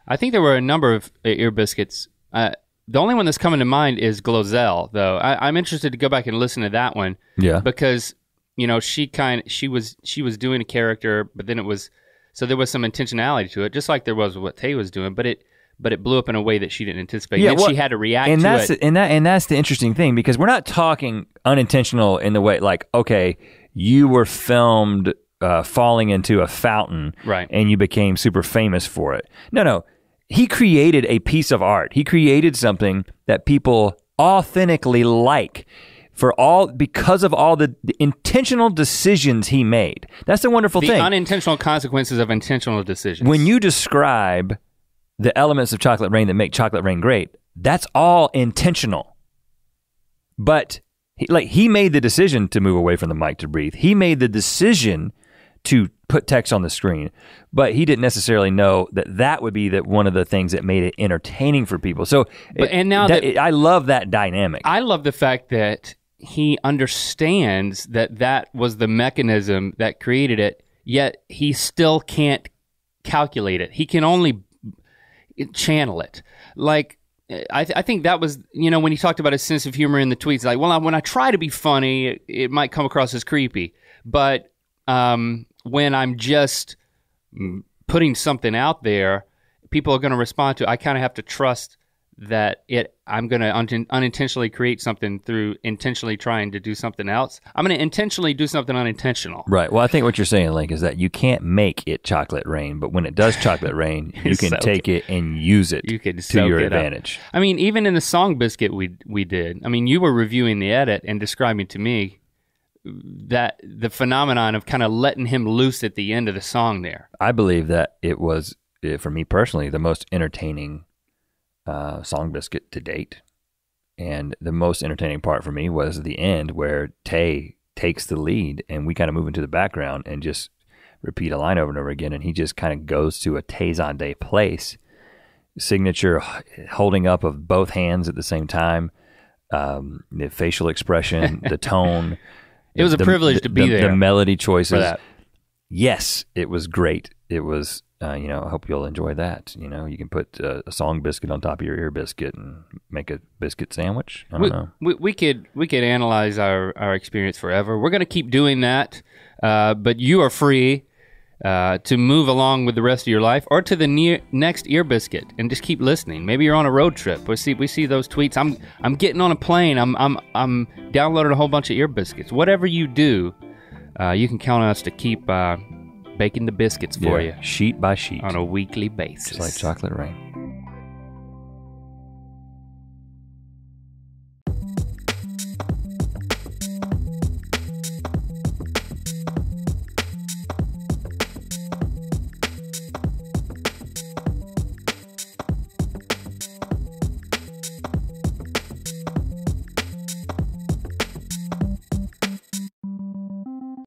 I think there were a number of uh, ear biscuits. Uh, the only one that's coming to mind is Glozell, though. I, I'm interested to go back and listen to that one Yeah, because you know she kind she was she was doing a character, but then it was so there was some intentionality to it, just like there was what Tay was doing, but it but it blew up in a way that she didn't anticipate. Yeah, and well, she had to react and to that's it. and that and that's the interesting thing because we're not talking unintentional in the way like okay you were filmed uh, falling into a fountain Right. and you became super famous for it no no he created a piece of art he created something that people authentically like for all because of all the, the intentional decisions he made that's the wonderful the thing unintentional consequences of intentional decisions. when you describe the elements of chocolate rain that make chocolate rain great, that's all intentional. But he, like he made the decision to move away from the mic to breathe. He made the decision to put text on the screen, but he didn't necessarily know that that would be that one of the things that made it entertaining for people. So, But- it- and now that, that- I love that dynamic. I love the fact that he understands that that was the mechanism that created it, yet he still can't calculate it. He can only channel it. Like, I, th- I think that was, you know, when he talked about his sense of humor in the tweets, like, well, I, when I try to be funny, it, it might come across as creepy. But um, when I'm just putting something out there, people are going to respond to. I kind of have to trust that it. I'm going to un- unintentionally create something through intentionally trying to do something else. I'm going to intentionally do something unintentional. Right. Well, I think what you're saying, Link, is that you can't make it chocolate rain, but when it does chocolate rain, [LAUGHS] you can take it and use it You can to your it up. advantage. I mean, even in the song biscuit we we did. I mean, you were reviewing the edit and describing to me that the phenomenon of kind of letting him loose at the end of the song there. I believe that it was, eh, for me personally, the most entertaining uh, song biscuit to date. And the most entertaining part for me was the end where Tay takes the lead and we kind of move into the background and just repeat a line over and over again. And he just kind of goes to a Tay Zonday place, signature holding up of both hands at the same time, um, the facial expression, [LAUGHS] the tone. It was a privilege the- to be the- there The melody choices yes, it was great. It was, uh, you know, I hope you'll enjoy that. You know, you can put uh, a song biscuit on top of your ear biscuit and make a biscuit sandwich. I don't We, know. we, we could we could analyze our, our experience forever. We're going to keep doing that, uh, but you are free uh, to move along with the rest of your life, or to the near, next ear biscuit, and just keep listening. Maybe you're on a road trip. We see we see those tweets. I'm I'm getting on a plane. I'm I'm I'm downloading a whole bunch of ear biscuits. Whatever you do, uh, you can count on us to keep uh, baking the biscuits for Yeah, you sheet by sheet, on a weekly basis. just like chocolate rain.